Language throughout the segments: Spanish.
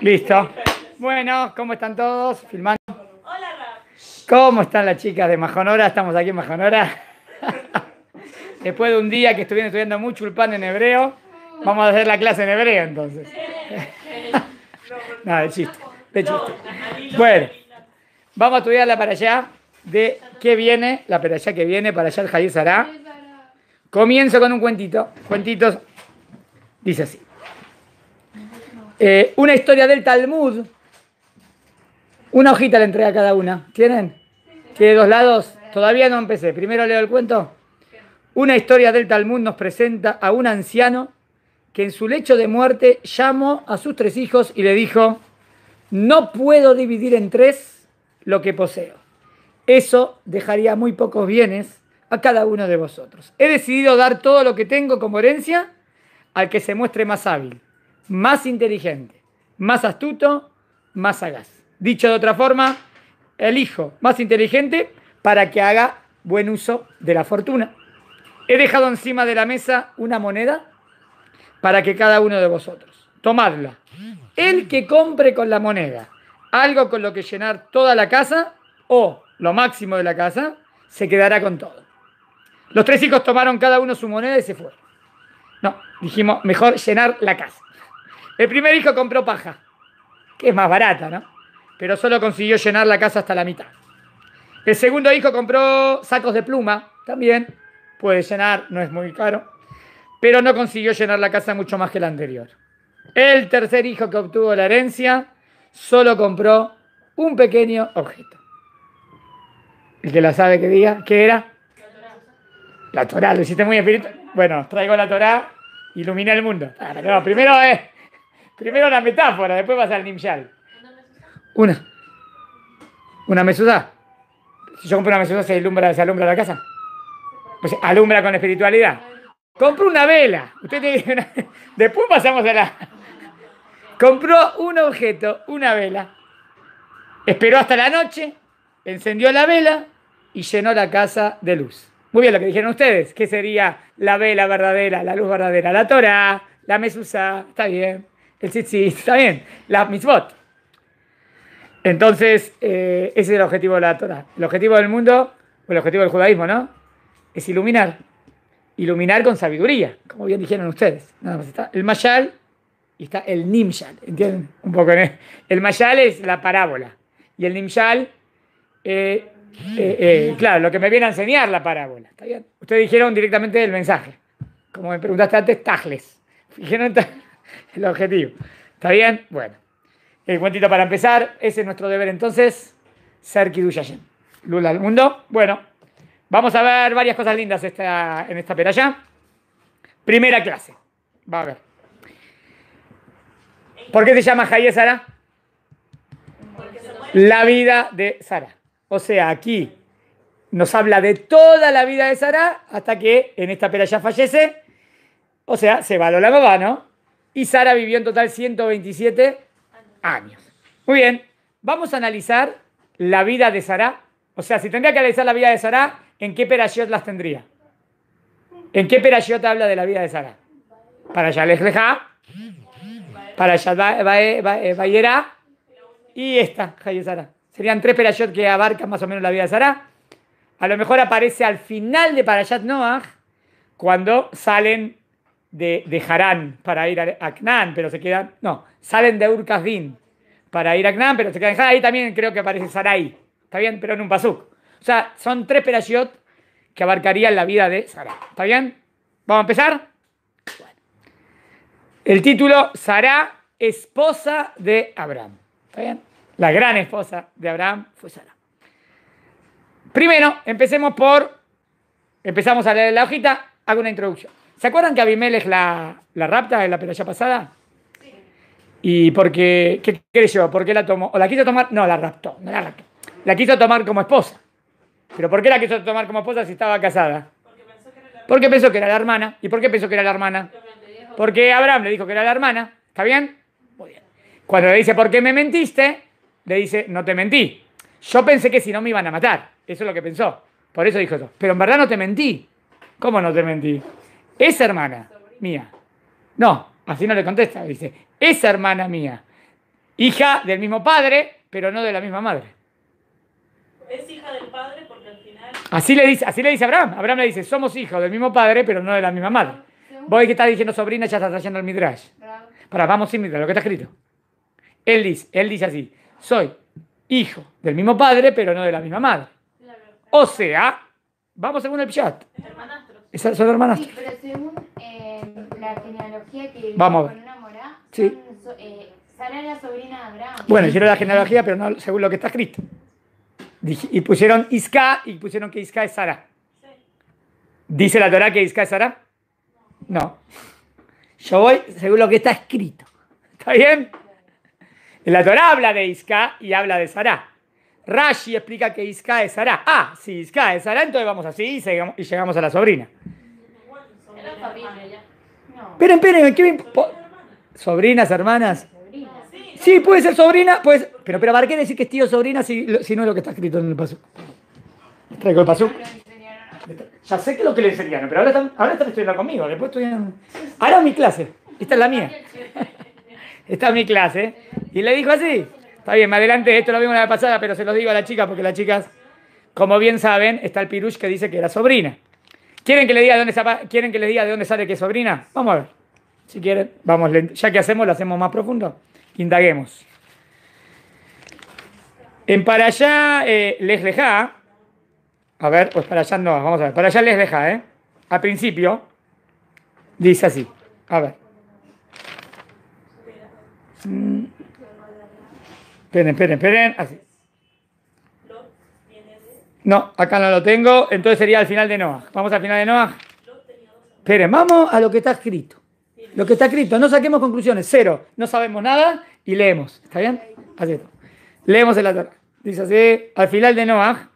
Listo. Bueno, ¿cómo están todos? Filmando. Hola. ¿Cómo están las chicas de Majonora? Estamos aquí en Majonora. Después de un día que estuvieron estudiando mucho el pan en hebreo, vamos a hacer la clase en hebreo entonces. De chiste, de chiste. Bueno, vamos a estudiarla para allá de qué viene, la para allá que viene, para allá el Jair Sará. Comienzo con un cuentito. Cuentitos, dice así. Eh, una historia del Talmud. Una hojita le entrega a cada una. ¿Tienen? ¿Tiene dos lados? Todavía no empecé. Primero leo el cuento. Una historia del Talmud nos presenta a un anciano que en su lecho de muerte llamó a sus tres hijos y le dijo, no puedo dividir en tres lo que poseo. Eso dejaría muy pocos bienes a cada uno de vosotros. He decidido dar todo lo que tengo como herencia al que se muestre más hábil, más inteligente, más astuto, más sagaz. Dicho de otra forma, el hijo más inteligente para que haga buen uso de la fortuna. He dejado encima de la mesa una moneda para que cada uno de vosotros, tomadla. El que compre con la moneda algo con lo que llenar toda la casa o lo máximo de la casa, se quedará con todo. Los tres hijos tomaron cada uno su moneda y se fueron. No, dijimos, mejor llenar la casa. El primer hijo compró paja, que es más barata, ¿no? Pero solo consiguió llenar la casa hasta la mitad. El segundo hijo compró sacos de pluma, también puede llenar, no es muy caro, pero no consiguió llenar la casa mucho más que la anterior. El tercer hijo que obtuvo la herencia solo compró un pequeño objeto. El que la sabe que diga, ¿qué era? La Torah, lo hiciste muy espiritual. Bueno, traigo la Torah, ilumina el mundo. Primero es, primero la metáfora, después vas al Nimshal. Una. Una mesudá. Si yo compro una mesudá, ¿se alumbra, se alumbra la casa? Pues alumbra con espiritualidad. Compró una vela. Usted tiene una- Después pasamos a la. Compró un objeto, una vela. Esperó hasta la noche, encendió la vela y llenó la casa de luz. Muy bien lo que dijeron ustedes. ¿Qué sería la vela verdadera, la luz verdadera? La Torah, la Mesusa, está bien. El tzitzit, está bien. La mitzvot. Entonces, eh, ese es el objetivo de la Torah. El objetivo del mundo, o el objetivo del judaísmo, ¿no? Es iluminar. Iluminar con sabiduría, como bien dijeron ustedes. Nada más está el Mayal y está el Nimshal. ¿Entienden? Un poco. ¿no? El Mayal es la parábola. Y el Nimshal, eh, eh, eh, claro, lo que me viene a enseñar la parábola. ¿Está bien? Ustedes dijeron directamente el mensaje. Como me preguntaste antes, Tajles. Dijeron ta- el objetivo. ¿Está bien? Bueno. El cuentito para empezar, ese es nuestro deber entonces, ser Kiddushayim. Lula al mundo. Bueno, vamos a ver varias cosas lindas esta, en esta peralla. Primera clase. Va a ver. ¿Por qué se llama Hayé Sara? La vida de Sara. O sea, aquí nos habla de toda la vida de Sara hasta que en esta peralla fallece. O sea, se va a la mamá, ¿no? Y Sara vivió en total 127 años. Muy bien, vamos a analizar la vida de Sara. O sea, si tendría que analizar la vida de Sara, ¿en qué perayot las tendría? ¿En qué perayot habla de la vida de Sara? Para Yalejleja, para Bayera y esta, Sara. Serían tres perayot que abarcan más o menos la vida de Sara. A lo mejor aparece al final de Parashat Noah, cuando salen de, Harán para ir a, Canaán, pero se quedan. No, salen de Ur para ir a Canaán, pero se quedan Harán. Ahí también creo que aparece Sarai. ¿Está bien? Pero en un pasuk. O sea, son tres perayot que abarcarían la vida de Sara. ¿Está bien? ¿Vamos a empezar? Bueno. El título: Sara, esposa de Abraham. ¿Está bien? La gran esposa de Abraham fue Sara. Primero, empecemos por. Empezamos a leer la hojita, hago una introducción. ¿Se acuerdan que Abimelech la, la rapta en la pelea pasada? ¿Y porque qué creyó? ¿Por qué la tomó? ¿O la quiso tomar? No, la raptó, no la raptó. La quiso tomar como esposa. ¿Pero por qué la quiso tomar como esposa si estaba casada? Porque pensó que era la hermana. ¿Y por qué pensó que era la hermana? Porque Abraham le dijo que era la hermana. ¿Está bien? Muy bien. Cuando le dice, ¿por qué me mentiste? Le dice, no te mentí. Yo pensé que si no me iban a matar. Eso es lo que pensó. Por eso dijo eso. Pero en verdad no te mentí. ¿Cómo no te mentí? Esa hermana mía. No, así no le contesta. Dice, esa hermana mía Hija del mismo padre, pero no de la misma madre. Es hija del padre porque al final. Así le dice, así le dice Abraham. Abraham le dice, somos hijos del mismo padre, pero no de la misma madre. Voy que estás diciendo sobrina, ya estás trayendo el midrash. Para, vamos sin midrash, lo que está escrito. Él dice, él dice así, soy hijo del mismo padre, pero no de la misma madre. O sea, vamos según el Pshat. Hermanastros. Esas son hermanas. Sí, pero según eh, la genealogía que Vamos con una morá, Sí. son eh, Sara era sobrina de Abraham. Bueno, hicieron la genealogía, pero no según lo que está escrito. Y pusieron Isca y pusieron que Isca es Sara. ¿Dice la Torah que Isca es Sara? No. Yo voy según lo que está escrito. ¿Está bien? La Torah habla de Isca y habla de Sara. Rashi explica que Isca es Sara. Ah, si Isca es Sara, entonces vamos así y llegamos, y llegamos a la sobrina. Era familia ya. No, Esperen, esperen, ¿qué me Sobrinas, hermanas. Sí, puede ser sobrina, pues. Pero, pero ¿para qué decir que es tío sobrina si, lo- si no es lo que está escrito en el pasú? Traigo el enseñaron. Ya sé que es lo que le enseñaron, pero ahora están, ahora están estudiando conmigo. Después estudian. Ahora es mi clase. Esta es la mía. Esta es mi clase. Y le dijo así. Está bien, me adelanté. Esto lo vimos la vez pasada, pero se los digo a las chicas porque las chicas, como bien saben, está el pirush que dice que era sobrina. ¿Quieren que, le diga de dónde ¿Quieren que les diga de dónde sale que es sobrina? Vamos a ver. Si quieren, vamos, ya que hacemos, lo hacemos más profundo. Indaguemos. En para allá, eh, les lejá, a ver, pues para allá no, vamos a ver, para allá les deja, ¿eh? Al principio, dice así, a ver. Mm. Esperen, esperen, esperen, así. No, acá no lo tengo, entonces sería al final de Noah. Vamos al final de Noah. Esperen, vamos a lo que está escrito. Lo que está escrito, no saquemos conclusiones, cero, no sabemos nada y leemos. ¿Está bien? Así. Leemos el Torah. Dice así, al final de Noah,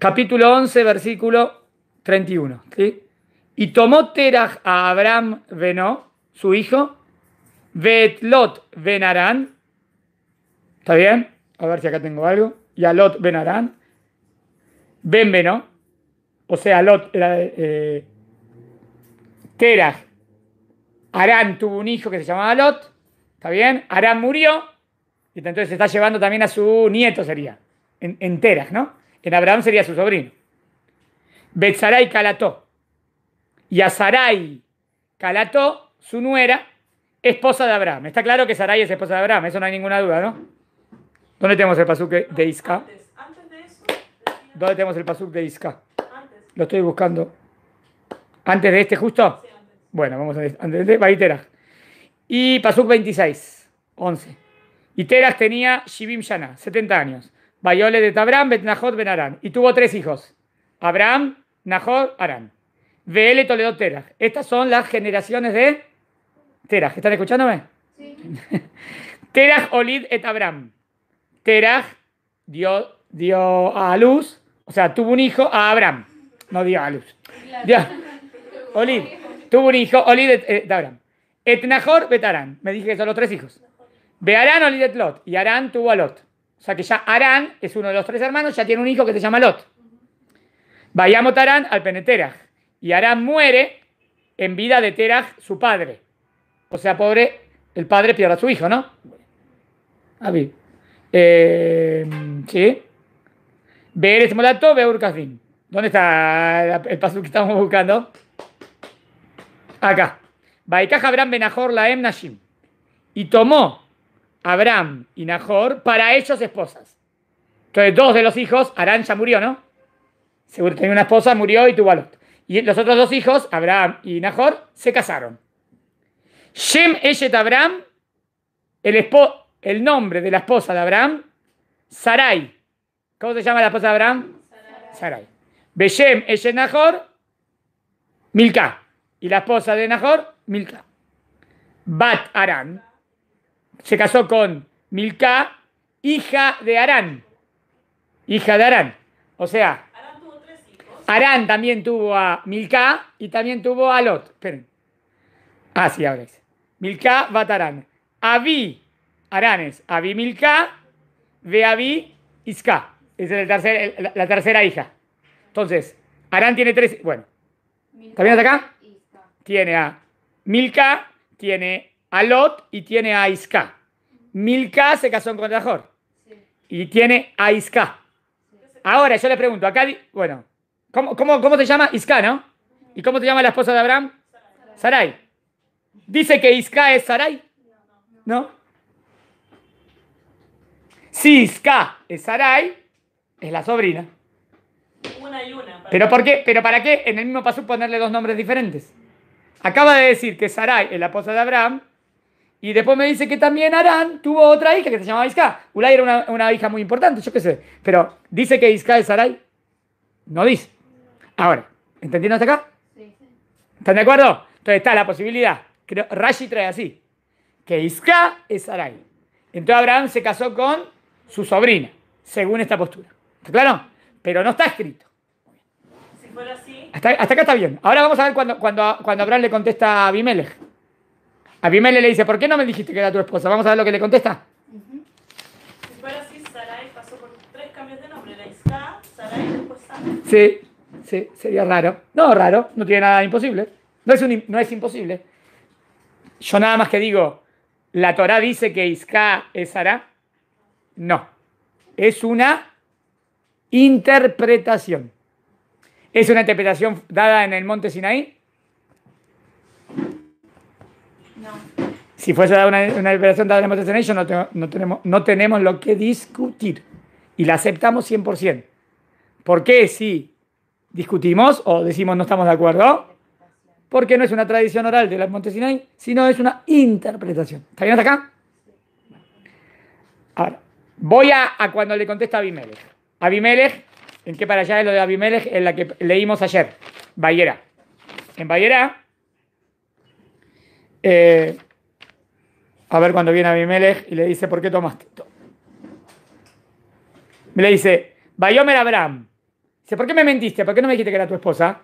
capítulo 11, versículo 31. ¿sí? Y tomó Terach a Abraham Benó, su hijo, Betlot Benarán, ¿Está bien? A ver si acá tengo algo. Y a Lot Ben Arán. Ben Benó. O sea, Lot era eh, Terach. Arán tuvo un hijo que se llamaba Lot. ¿Está bien? Arán murió. Y entonces se está llevando también a su nieto, sería. En, en Terach, ¿no? En Abraham sería su sobrino. Betzaray Calató. Y a Sarai Calató, su nuera, esposa de Abraham. Está claro que Sarai es esposa de Abraham, eso no hay ninguna duda, ¿no? ¿Dónde tenemos el pasuk de Isca? De decía- ¿Dónde tenemos el pasuk de Isca? Lo estoy buscando. ¿Antes de este justo? Sí, antes. Bueno, vamos a ver. Antes de Baiterach. Y pasuk 26, 11. Y Terach tenía Shibim Shana, 70 años. Bayole de Tabram, Bet Nahot Ben Arán. Y tuvo tres hijos. Abraham, Nahor, Arán. Vele Toledo Terach. Estas son las generaciones de Terach. ¿Están escuchándome? Sí. Terach Olid et Abram. Terach dio, dio a luz, o sea, tuvo un hijo a Abraham. No dio a luz. Dio- Olid. Tuvo un hijo, Olid et, et Abram. Et Nahor bet Arán. Me dije que son los tres hijos. Bearán Olid et Lot. Y Arán tuvo a Lot. O sea que ya Arán es uno de los tres hermanos, ya tiene un hijo que se llama Lot. Vayamos Arán al Peneterach. Y Arán muere en vida de Terach, su padre. O sea, pobre, el padre pierde a su hijo, ¿no? Abi. Eh, sí. Beres Molato, Beur Kasdim. ¿Dónde está el paso que estamos buscando? Acá. Baikaj Abraham Benajor Laem Nashim. Y tomó Abraham y Nahor para ellos esposas. Entonces, dos de los hijos, Arán ya murió, ¿no? Seguro tenía una esposa, murió y tuvo a Lot. Y los otros dos hijos, Abraham y Nahor, se casaron. Shem Eshet Abraham, el, el nombre de la esposa de Abraham, Sarai. ¿Cómo se llama la esposa de Abraham? Sarai. Beshem Eshet Nahor, Milka. Y la esposa de Nahor, Milka. Bat Arán se casó con Milka, hija de Arán. Hija de Arán. O sea, Arán también tuvo a Milka y también tuvo a Lot. Esperen. Ah, sí, ahora. Milka Batarán. Avi, Arán es Avi Milka, ve Avi. Esa es el tercer- el- la, tercera hija. Entonces, Arán tiene tres. Bueno, ¿Está bien hasta acá? Tiene a Milka, tiene a Lot y tiene a Isca. Milka se casó con Nahor y tiene a Isca. Ahora yo le pregunto, acá, bueno, ¿cómo, cómo, cómo te llama? Isca, ¿no? ¿Y cómo te llama la esposa de Abraham? Sarai. ¿Dice que Isca es Sarai? ¿No? Si Isca es Sarai, es la sobrina. Una y una. para- ¿Pero por qué? ¿Pero para qué en el mismo paso ponerle dos nombres diferentes? Acaba de decir que Sarai es la esposa de Abraham y después me dice que también Arán tuvo otra hija que se llamaba Isca. Ulay era una, una hija muy importante, yo qué sé. Pero ¿dice que Isca es Sarai? No dice. Ahora, ¿entendieron hasta acá? Sí. ¿Están de acuerdo? Entonces está la posibilidad. Creo, Rashi trae así. Que Isca es Sarai. Entonces Abraham se casó con su sobrina, según esta postura. ¿Está claro? Pero no está escrito. Si fuera así, Hasta, hasta acá está bien. Ahora vamos a ver cuando, cuando, cuando Abraham le contesta a Abimelech. Abimelech le dice, ¿por qué no me dijiste que era tu esposa? Vamos a ver lo que le contesta. si fuera así, Sarai pasó por tres cambios de nombre. La Isca, Sarai y después. Sí, sí, sería raro. No, raro, no tiene nada imposible. No es, un no es imposible. Yo nada más que digo, ¿la Torah dice que Isca es Sara? No. Es una interpretación. ¿Es una interpretación dada en el monte Sinaí? No. Si fuese dada una, una interpretación dada en el monte Sinaí, yo no, tengo- no tenemos, no tenemos lo que discutir. Y la aceptamos 100%. ¿Por qué si discutimos o decimos no estamos de acuerdo? Porque no es una tradición oral de la Monte Sinai, sino es una interpretación. ¿Está bien hasta acá? Ahora, voy a, a cuando le contesta Abimelech. Abimelech, ¿en qué para allá es lo de Abimelech? En la que leímos ayer. Bayera. En Bayera, eh, a ver cuando viene Abimelech y le dice, ¿por qué tomaste? Me le dice, Bayomer Abraham. Dice, ¿por qué me mentiste? ¿Por qué no me dijiste que era tu esposa?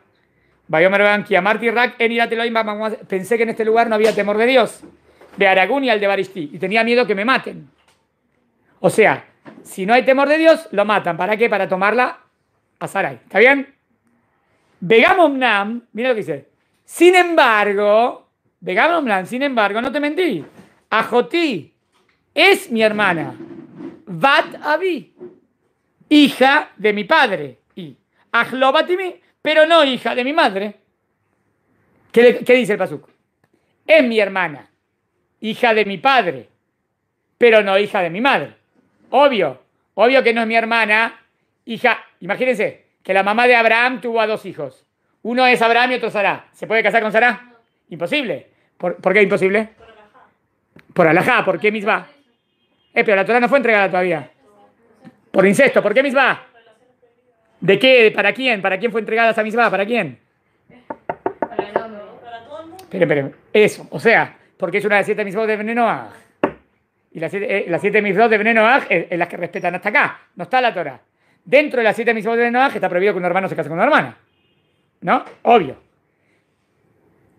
Pensé que en este lugar no había temor de Dios. De Aragún y al de Baristí. Y tenía miedo que me maten. O sea, si no hay temor de Dios, lo matan. ¿Para qué? Para tomarla a Sarai. ¿Está bien? Vegamomnam, mira lo que dice. Sin embargo, Vegamomnam, sin embargo, no te mentí. Ajotí es mi hermana. Vat Abi, hija de mi padre. Y Ajlobatimi, pero no hija de mi madre. ¿Qué, dice el Pasuk? Es mi hermana, hija de mi padre, pero no hija de mi madre. Obvio, obvio que no es mi hermana, hija. Imagínense que la mamá de Abraham tuvo a dos hijos. Uno es Abraham y otro Sarah. ¿Se puede casar con Sarah? Imposible. ¿Por, por qué imposible? Por Alajá. Por ¿por qué misma? Eh, pero la Torah no fue entregada todavía. Por incesto, ¿por qué misma? ¿De qué? ¿Para quién? ¿Para quién fue entregada esa misma? ¿Para quién? Para el hombre. Para todo el mundo. Eso, o sea, porque es una de las siete mismos de veneno Y las siete, eh, las siete de veneno es, es las que respetan hasta acá. No está la Torah. Dentro de las siete mismos de veneno está prohibido que un hermano se case con una hermana. ¿No? Obvio.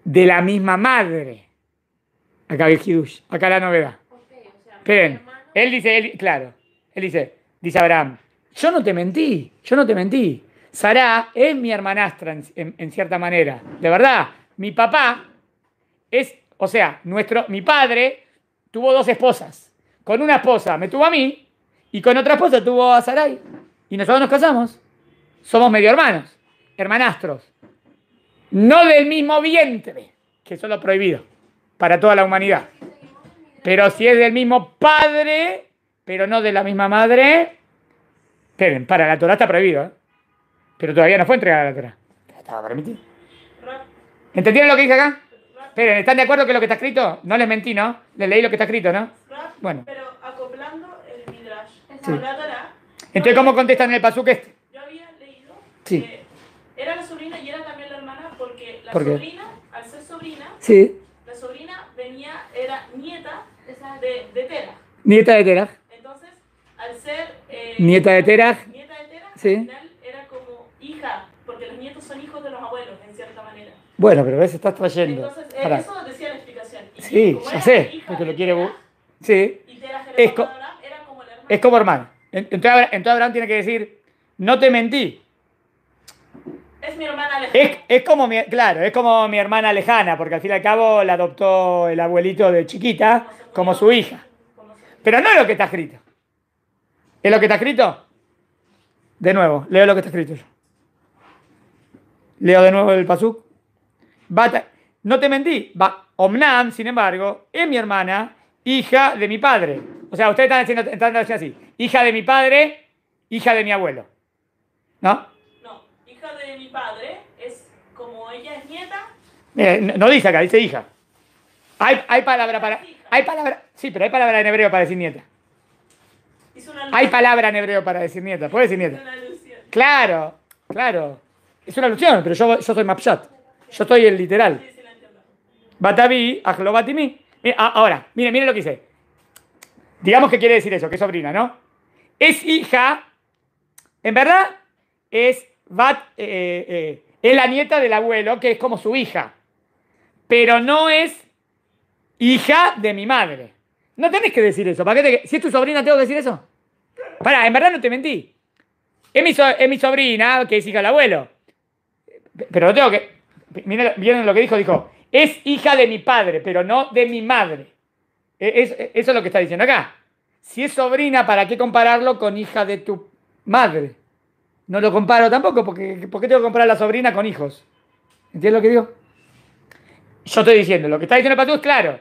De la misma madre. Acá el Hidush. Acá la novedad. Esperen. Él dice, él, claro. Él dice, dice Abraham, yo no te mentí, yo no te mentí. Sara es mi hermanastra en cierta manera. De verdad, mi papá es, o sea, nuestro, mi padre tuvo dos esposas. Con una esposa me tuvo a mí y con otra esposa tuvo a Sarai. Y nosotros nos casamos. Somos medio hermanos, hermanastros. No del mismo vientre, que eso es lo prohibido para toda la humanidad. Pero si es del mismo padre, pero no de la misma madre. Esperen, para la Torah está prohibido, ¿eh? Pero todavía no fue entregada la Torah. Estaba permitido. ¿Entendieron lo que dice acá? Esperen, ¿están de acuerdo que lo que está escrito? No les mentí, ¿no? Les leí lo que está escrito, ¿no? Bueno. Pero acoplando el Midrash Sí. con la Torah, Entonces, ¿cómo contestan en el pasuk este? yo había leído Sí. que era la sobrina y era también la hermana porque la ¿Por qué? sobrina, al ser sobrina, Sí. la sobrina venía, era nieta Esa- de, de Terah. Nieta de Terah. Entonces, al ser eh, Nieta de Terah. nieta de Terah, Sí. al final era como hija, porque los nietos son hijos de los abuelos, en cierta manera. Bueno, pero ves, estás trayendo. Entonces, eh, Pará. eso decía la explicación. Y Sí, como ya era sé, hija porque lo quiere... Terah, bu- Sí. Y Terah era Es el co- papá de Abraham, era como la hermana. Es como hermano. En- Entonces, entonces Abraham tiene que decir, no te mentí. Es mi hermana lejana. Es, es como mi, claro, es como mi hermana lejana, porque al fin y al cabo la adoptó el abuelito de chiquita como su hija. Como se- Pero no es lo que está escrito. ¿Es lo que está escrito? De nuevo, leo lo que está escrito yo. Leo de nuevo el pasuk. No te mentí. Omnam, sin embargo, es mi hermana, hija de mi padre. O sea, ustedes están diciendo, están diciendo así. Hija de mi padre, hija de mi abuelo. ¿No? No, hija de mi padre es como ella es nieta. Eh, no, no dice acá, dice hija. Hay, hay palabra para. Hay palabra. Sí, pero hay palabra en hebreo para decir nieta. Hay palabra en hebreo para decir nieta. ¿Puede decir nieta? una alusión. Claro, claro. Es una alusión, pero yo, yo soy Mapshat. Yo soy el literal. Batavi, Ajlobatimi. Ah, Ahora, mire, mire lo que dice. Digamos que quiere decir eso, que es sobrina, ¿no? Es hija, en verdad, es, bat, eh, eh, es la nieta del abuelo, que es como su hija. Pero no es hija de mi madre. No tenés que decir eso. ¿Para qué te- si es tu sobrina, tengo que decir eso. Pará, en verdad no te mentí. Es mi, mi sobrina, que es hija del abuelo. Pero lo tengo que. Miren lo que dijo: dijo, es hija de mi padre, pero no de mi madre. E- es- eso es lo que está diciendo acá. Si es sobrina, ¿para qué compararlo con hija de tu madre? No lo comparo tampoco, porque ¿por qué tengo que comparar a la sobrina con hijos? ¿Entiendes lo que digo? Yo estoy diciendo, lo que está diciendo Patú es claro,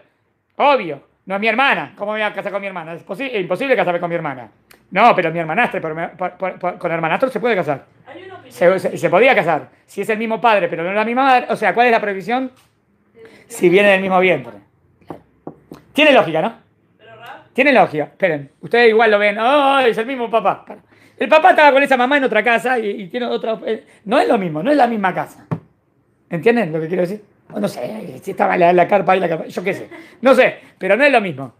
obvio, no es mi hermana. ¿Cómo me voy a casar con mi hermana? Es, posi- es imposible casarme con mi hermana. No, pero mi hermanastra, por- por- por- por- con hermanastro se puede casar. Hay una opinión. Se, se- se podía casar. Si es el mismo padre, pero no es la misma madre. O sea, ¿cuál es la prohibición? Si viene del mismo vientre. Tiene lógica, ¿no? Pero Tiene lógica. Esperen, ustedes igual lo ven. ¡Oh, es el mismo papá! El papá estaba con esa mamá en otra casa y, y tiene otra. eh, No es lo mismo, no es la misma casa. ¿Entienden lo que quiero decir? O no sé, si estaba la, la carpa y la carpa. Yo qué sé. No sé, pero no es lo mismo.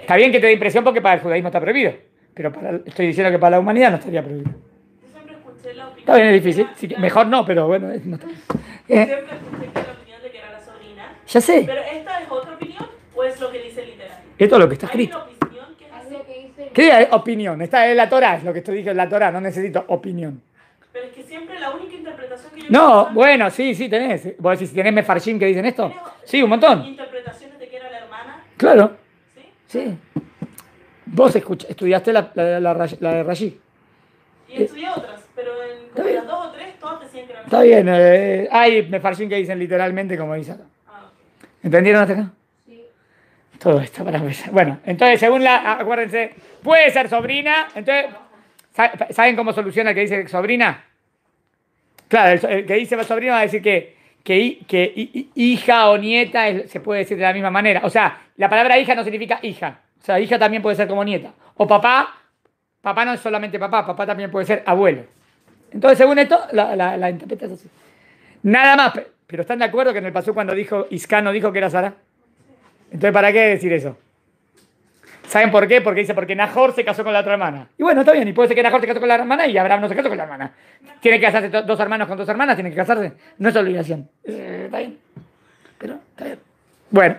Está bien que te dé impresión porque para el judaísmo está prohibido. Pero para, estoy diciendo que para la humanidad no estaría prohibido. Yo siempre escuché la opinión. Está bien, es difícil. Sí, mejor no, pero bueno. es- no está- Eh, Siempre escuché que la opinión de que era la sobrina. ya sé. Pero esta es otra opinión o es lo que dice literal. Esto es lo que está escrito. es. ¿Qué diga opinión? Está en la Torah, es lo que estoy diciendo en la Torah, no necesito opinión. Pero es que siempre la única No, bueno, sí, sí tenés. ¿Vos decís si tenés mefarshim que dicen esto? Sí, un montón. Interpretaciones de que era la hermana, Claro, ¿sí? sí. Vos escucha- estudiaste la, la, la, Rash- la de Rashi. Y estudié otras, pero en como las dos o tres, todas decían que eran Está bien, eh, hay mefarshim que dicen literalmente como dice acá. Ah, ¿Entendieron hasta acá? Sí. Todo esto para empezar. Bueno, entonces, según la. Acuérdense, puede ser sobrina. Entonces, ¿sa- ¿saben cómo soluciona el que dice sobrina? Claro, el, que dice sobrina va a decir que, que, hi- que hi- hi- hija o nieta se puede decir de la misma manera. O sea, la palabra hija no significa hija. O sea, hija también puede ser como nieta. O papá, papá no es solamente papá, papá también puede ser abuelo. Entonces, según esto, la, la, la así. Nada más, pe- pero ¿están de acuerdo que en el pasó cuando dijo Iscano dijo que era Sara? Entonces, ¿para qué decir eso? ¿Saben por qué? Porque dice, porque Nahor se casó con la otra hermana. Y bueno, está bien, y puede ser que Nahor se casó con la hermana y Abraham no se casó con la hermana. Tiene que casarse dos hermanos con dos hermanas, tienen que casarse. No es obligación. Eh, está bien. Pero, está bien. Bueno.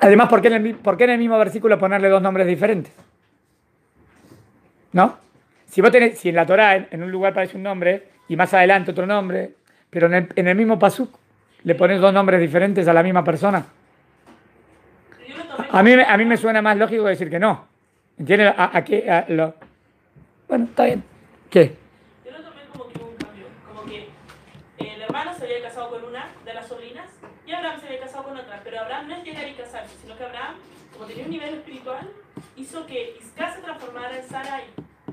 Además, ¿por qué, en el, por qué en el mismo versículo ponerle dos nombres diferentes? ¿No? Si vos tenés, si en la Torah en, en un lugar parece un nombre y más adelante otro nombre, pero en el, en el mismo pasuk le pones dos nombres diferentes a la misma persona. A mí, a mí me suena más lógico decir que no. ¿Entiendes? ¿A, a qué? a lo... Bueno, está bien. ¿Qué? Yo lo tomé como que hubo un cambio, como que eh, el hermano se había casado con una de las sobrinas y Abraham se había casado con otra, pero Abraham no es llegar y casarse, sino que Abraham, como tenía un nivel espiritual, hizo que Isca se transformara en Sarai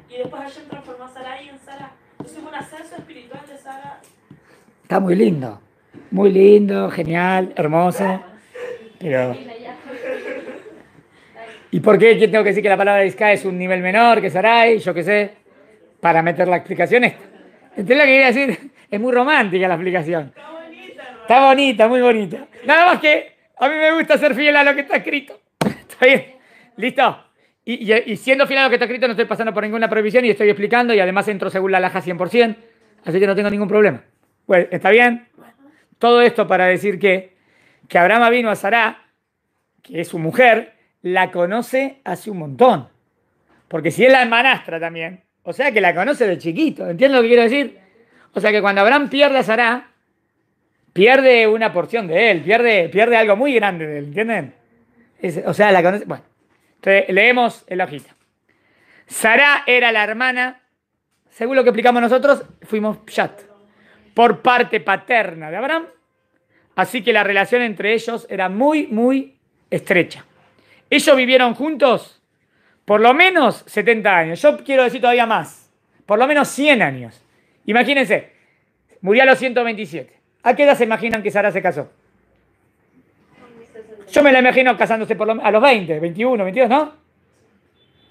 y después Hashem transformó a Sarai en Sara. Entonces hubo un ascenso espiritual de Sara. Está muy lindo. Muy lindo, genial, hermoso. Pero... ¿Y por qué tengo que decir que la palabra Isca es un nivel menor que Sarai? Yo qué sé. Para meter la explicación esta. ¿Entendés lo que quería decir? Es muy romántica la explicación. Está bonita, ¿no? Está bonita, muy bonita. Nada más que a mí me gusta ser fiel a lo que está escrito. ¿Está bien? ¿Listo? Y, y- y siendo fiel a lo que está escrito no estoy pasando por ninguna prohibición y estoy explicando y además entro según la laja 100%, así que no tengo ningún problema. Bueno, ¿está bien? Todo esto para decir que, que Abraham vino a Sará, que es su mujer, la conoce hace un montón. Porque si es la hermanastra también, O sea que la conoce de chiquito. ¿Entiendes lo que quiero decir? O sea que cuando Abraham pierde a Sara, pierde una porción de él, pierde, pierde algo muy grande de él, ¿entienden? Es- o sea, la conoce. Bueno, entonces leemos en la hojita. Sara era la hermana, según lo que explicamos nosotros, fuimos por parte paterna de Abraham. Así que la relación entre ellos era muy, muy estrecha. Ellos vivieron juntos por lo menos 70 años. Yo quiero decir todavía más. Por lo menos 100 años. Imagínense, murió a los 127. ¿A qué edad se imaginan que Sara se casó? Yo me la imagino casándose por lo- a los 20, 21, 22, ¿no?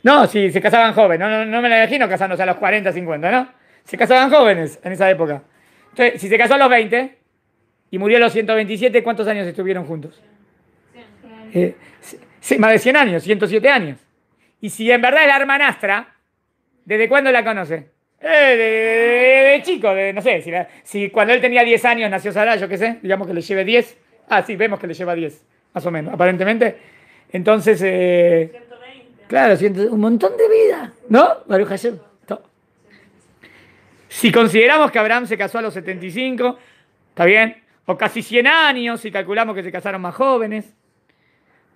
No, si se casaban jóvenes. No, no, no me la imagino casándose a los 40, 50, ¿no? Se casaban jóvenes en esa época. Entonces, si se casó a los 20 y murió a los 127, ¿cuántos años estuvieron juntos? Eh, sí, más de 100 años, 107 años. Y si en verdad es la hermanastra, ¿desde cuándo la conoce? Eh, de, de- de chico, de, no sé, si, la- si cuando él tenía 10 años nació Sara, yo qué sé, digamos que le lleve 10. Ah, sí, vemos que le lleva 10, más o menos, aparentemente. Entonces, eh, 120. claro, un montón de vida, ¿no? Baruch Hashem. Si consideramos que Abraham se casó a los 75, ¿está bien? O casi 100 años, si calculamos que se casaron más jóvenes.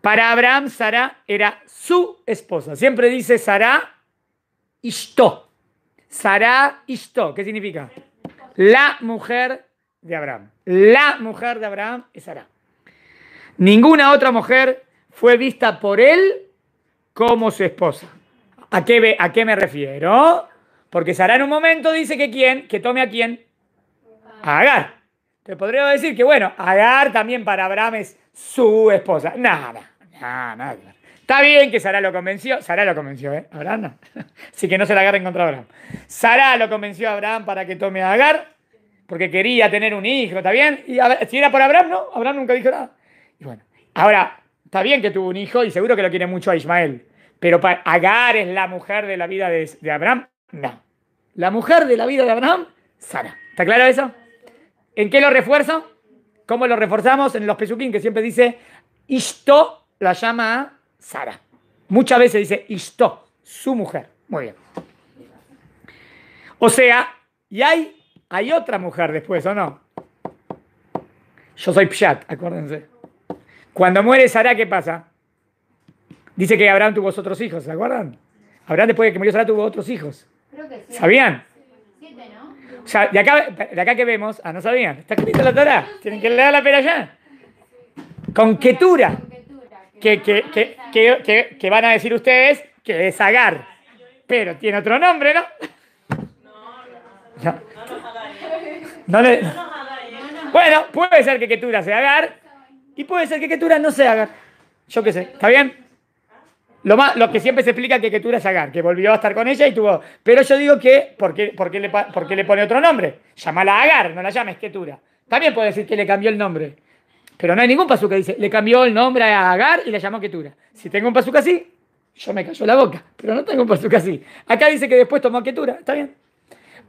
Para Abraham, Sara era su esposa. Siempre dice Sara Ishto. Sara Ishto. ¿Qué significa? La mujer de Abraham. La mujer de Abraham es Sara. Ninguna otra mujer fue vista por él como su esposa. ¿A qué, a qué me refiero? Porque Sara en un momento dice que quién, que tome a quién. Agar. Te podría decir que, bueno, Agar también para Abraham es su esposa. Nada, nada, nada. Está bien que Sara lo convenció. Sara lo convenció, ¿eh? Abraham no. Así que no se la agarren contra Abraham. Sara lo convenció a Abraham para que tome a Agar, porque quería tener un hijo, ¿está bien? Y si era por Abraham, no. Abraham nunca dijo nada. Y bueno, ahora, está bien que tuvo un hijo y seguro que lo quiere mucho a Ismael. Pero para Agar es la mujer de la vida de, de Abraham. No. La mujer de la vida de Abraham, Sara. ¿Está claro eso? ¿En qué lo refuerzo? ¿Cómo lo reforzamos? En los Pesuquín, que siempre dice Ishto, la llama a Sara. Muchas veces dice Ishto, su mujer. Muy bien. O sea, y hay, hay otra mujer después, ¿o no? Yo soy Pshat, acuérdense. Cuando muere Sara, ¿qué pasa? Dice que Abraham tuvo otros hijos, ¿se acuerdan? Abraham después de que murió Sara tuvo otros hijos. Creo que sí. ¿Sabían? Siete, ¿no? O sea, de acá, de acá que vemos, ah, no sabían, está escrito en la Torah, tienen que leer la pera ya. Con Ketura, que, que, que, que, van a decir ustedes que es Agar, pero tiene otro nombre, ¿no? No, No le-. Bueno, puede ser que Ketura sea Agar y puede ser que Ketura no sea Agar. Yo qué sé, ¿está bien? Lo, más, lo que siempre se explica que Ketura es Agar, que volvió a estar con ella y tuvo. Pero yo digo que, ¿por qué, por qué le, por qué le pone otro nombre? Llámala Agar, no la llames Ketura. También puede decir que le cambió el nombre. Pero no hay ningún pasuk que dice, le cambió el nombre a Agar y la llamó Ketura. Si tengo un pasuk así, yo me callo la boca. Pero no tengo un pasuk así. Acá dice que después tomó Ketura, ¿está bien?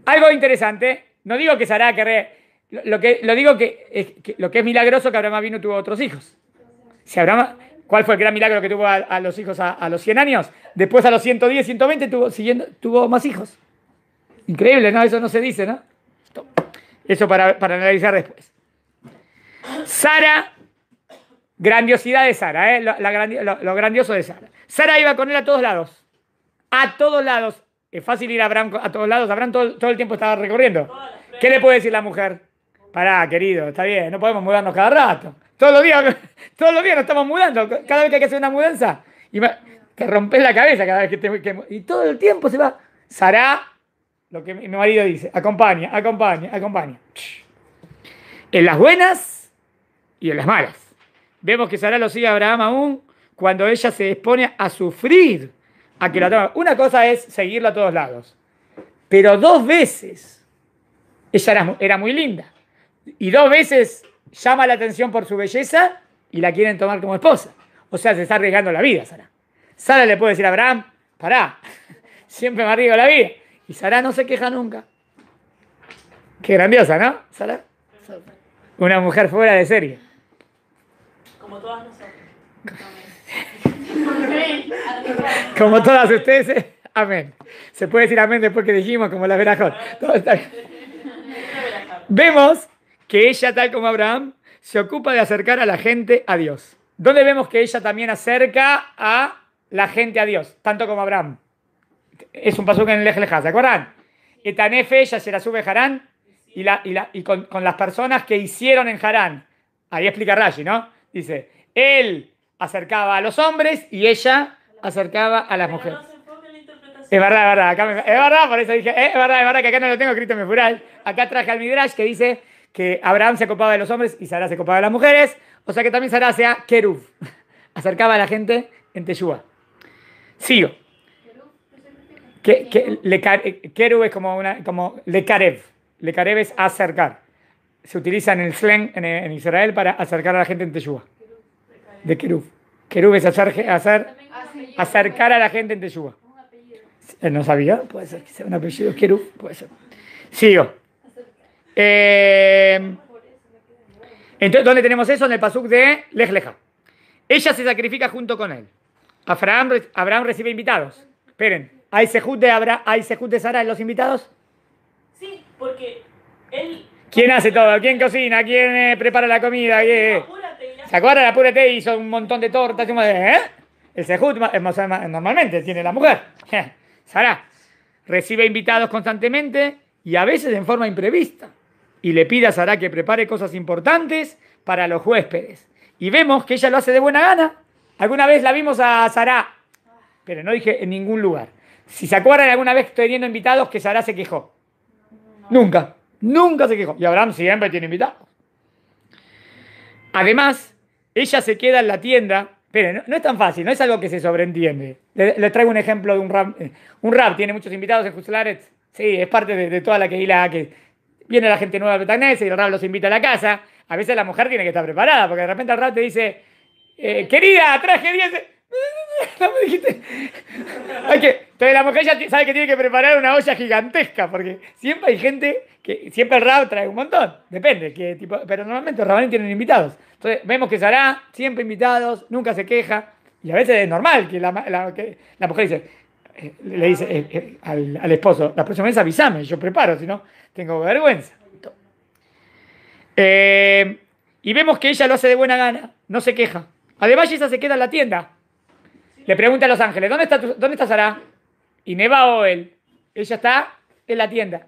Algo interesante, no digo que Sara querré, lo, que, lo digo que, es que lo que es milagroso que Abraham vino tuvo otros hijos. Si Abraham, ¿cuál fue el gran milagro que tuvo a, los hijos a, los 100 años? Después a los 110, 120 tuvo, siguiendo, tuvo más hijos. Increíble, ¿no? Eso no se dice, ¿no? Eso para, para analizar después. Sara, grandiosidad de Sara, ¿eh? lo, grandioso de Sara. Sara iba con él a todos lados. A todos lados. Es fácil ir a Abraham a todos lados. Abraham todo, todo el tiempo estaba recorriendo. ¿Qué le puede decir la mujer? Pará, querido, está bien, no podemos mudarnos cada rato. Todos los días, todos los días nos estamos mudando. Cada vez que hay que hacer una mudanza, te rompes la cabeza cada vez que te. que- y todo el tiempo se va. Sara, lo que mi marido dice, acompaña, acompaña, acompaña. En las buenas y en las malas. Vemos que Sara lo sigue a Abraham aún cuando ella se dispone a sufrir a que la tome. Una cosa es seguirlo a todos lados, pero dos veces ella era muy linda y dos veces llama la atención por su belleza y la quieren tomar como esposa. O sea, se está arriesgando la vida, Sara. Sara le puede decir a Abraham, pará, siempre me arriesgo la vida. Y Sara no se queja nunca. Qué grandiosa, ¿no? Sara. Una mujer fuera de serie. Como todas nosotras. Como todas ustedes, ¿eh? amén. Se puede decir amén después que dijimos, como la verajón. Todo está bien. Una verajá. Vemos que ella, tal como Abraham, se ocupa de acercar a la gente a Dios. ¿Dónde vemos que ella también acerca a la gente a Dios? Tanto como Abraham. Es un paso en el Lej ¿se acuerdan? Etanefe, ella se la sube a Harán y, la, y, la, y con, con las personas que hicieron en Harán. Ahí explica Rashi, ¿no? Dice, él acercaba a los hombres y ella acercaba a las mujeres. Es verdad, es verdad, acá me- es verdad, por eso dije, eh, es verdad, es verdad que acá no lo tengo escrito en mi fural. Acá traje al Midrash que dice que Abraham se ocupaba de los hombres y Sara se ocupaba de las mujeres, o sea que también Sara sea Kerub, acercaba a la gente en Teshua. Sigo. Que, que, le, Kerub es como una, como Lekarev. Lekarev es acercar. Se utiliza en el slang en, en Israel para acercar a la gente en Teshua. De Kerub. Kerub es hacer, hacer, acercar a la gente en Teshua. Eh, No sabía, puede ser que sea un apellido Kerub, puede ser. Sigo. Eh, entonces, ¿dónde tenemos eso? En el pasuk de Lej Leja. Ella se sacrifica junto con él. Abraham, Abraham recibe invitados. Esperen, ¿hay sejud de, Abra, ¿hay sejud de Sara en los invitados? Sí, porque él. ¿Quién hace todo? ¿Quién cocina? ¿Quién eh, prepara la comida? ¿Quién-. ¿Se acuerdan? Apúrate hizo un montón de tortas. ¿eh? El ma- normalmente tiene la mujer. Sara recibe invitados constantemente y a veces en forma imprevista. Y le pide a Sara que prepare cosas importantes para los huéspedes. Y vemos que ella lo hace de buena gana. Alguna vez la vimos a Sara, pero no dije en ningún lugar. Si se acuerdan alguna vez teniendo invitados que Sara se quejó. Nunca, nunca se quejó. Y Abraham siempre tiene invitados. Además, ella se queda en la tienda. Pero no, es tan fácil, no es algo que se sobreentiende. Le, le traigo un ejemplo de un rap. eh, Un rap tiene muchos invitados en Juselaret. Sí, es parte de, de toda la que que viene la gente nueva a Betagnés y el rap los invita a la casa. A veces la mujer tiene que estar preparada, porque de repente el rap te dice, eh, querida, traje 10. No me dijiste. Hay que, entonces la mujer ya sabe que tiene que preparar una olla gigantesca, porque siempre hay gente que siempre el rap trae un montón. Depende, qué tipo, pero normalmente los rabanín tienen invitados. Entonces vemos que Sará, siempre invitados, nunca se queja, y a veces es normal que la, que la mujer dice, eh, le dice eh, eh, al, esposo, la próxima vez avísame, yo preparo, si no, tengo vergüenza. Y vemos que ella lo hace de buena gana, no se queja. Además, ella se queda en la tienda. Le pregunta a los ángeles, ¿dónde está, tu- dónde está Sara? Y Neva o él. Ella está en la tienda.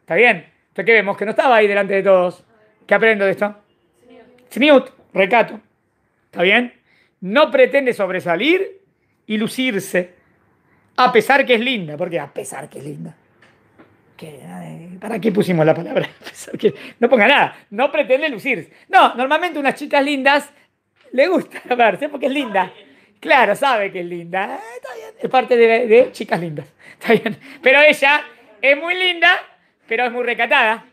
¿Está bien? Entonces, ¿qué vemos? Que no estaba ahí delante de todos. ¿Qué aprendo de esto? Sniut, recato. ¿Está bien? No pretende sobresalir y lucirse. A pesar que es linda. ¿Por qué? A pesar que es linda. ¿Para qué pusimos la palabra? No ponga nada. No pretende lucirse. No, normalmente unas chicas lindas le gusta verse porque es linda. Claro, sabe que es linda. Eh, Está bien. Es parte de, de chicas lindas. Está bien. Pero ella es muy linda, pero es muy recatada.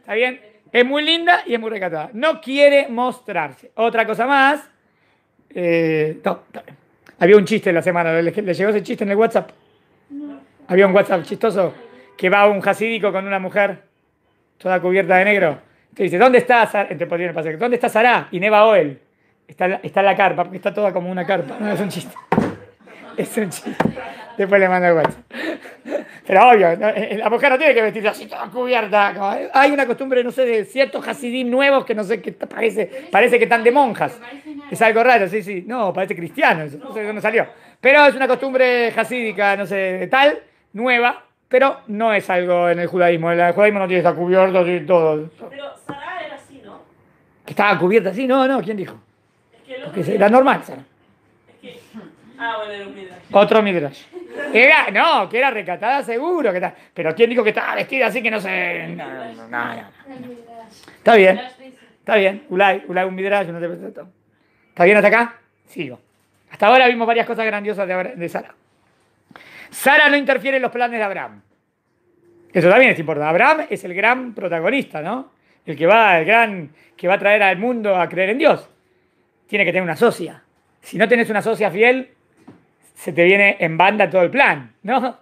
¿Está bien? Es muy linda y es muy recatada. No quiere mostrarse. Otra cosa más. eh, no, está bien. Había un chiste en la semana. ¿Le, le llegó ese chiste en el WhatsApp? Había un WhatsApp chistoso que va un jasídico con una mujer toda cubierta de negro. Te dice, ¿dónde está Sara? ¿Dónde está Sara? Y Neva Oel. Está, está la carpa, porque está toda como una carpa. No, es un chiste. Es un chiste. Después le mando el WhatsApp. Pero obvio, ¿no? Eh, la mujer no tiene que vestirse así toda cubierta. como- Hay una costumbre, no sé, de ciertos hasidín nuevos que no sé qué parece, parece que están de monjas. Es algo raro, sí, sí. No, parece cristiano, eso, no sé de dónde salió. Pero es una costumbre hasídica, no sé, tal, nueva, pero no es algo en el judaísmo. El judaísmo no tiene que estar cubierto así todo. Pero Sara era así, ¿no? Que estaba cubierta así, no, no, ¿quién dijo? Es que el otro Porque era normal, Sara. Es que. Ah, bueno, era un midrash. Otro midrash. Era, no, que era recatada seguro que está. Pero ¿quién dijo que estaba vestida así que no sé? No, no, no, no, no. Está bien, está bien. Ulay, Ulay un midrash, no te presento. ¿Está bien hasta acá? Sigo. Hasta ahora vimos varias cosas grandiosas de, de Sara. Sara no interfiere en los planes de Abraham. Eso también es importante. Abraham es el gran protagonista, ¿no? El que va, el gran, que va a traer al mundo a creer en Dios. Tiene que tener una socia. Si no tenés una socia fiel, se te viene en banda todo el plan, ¿no?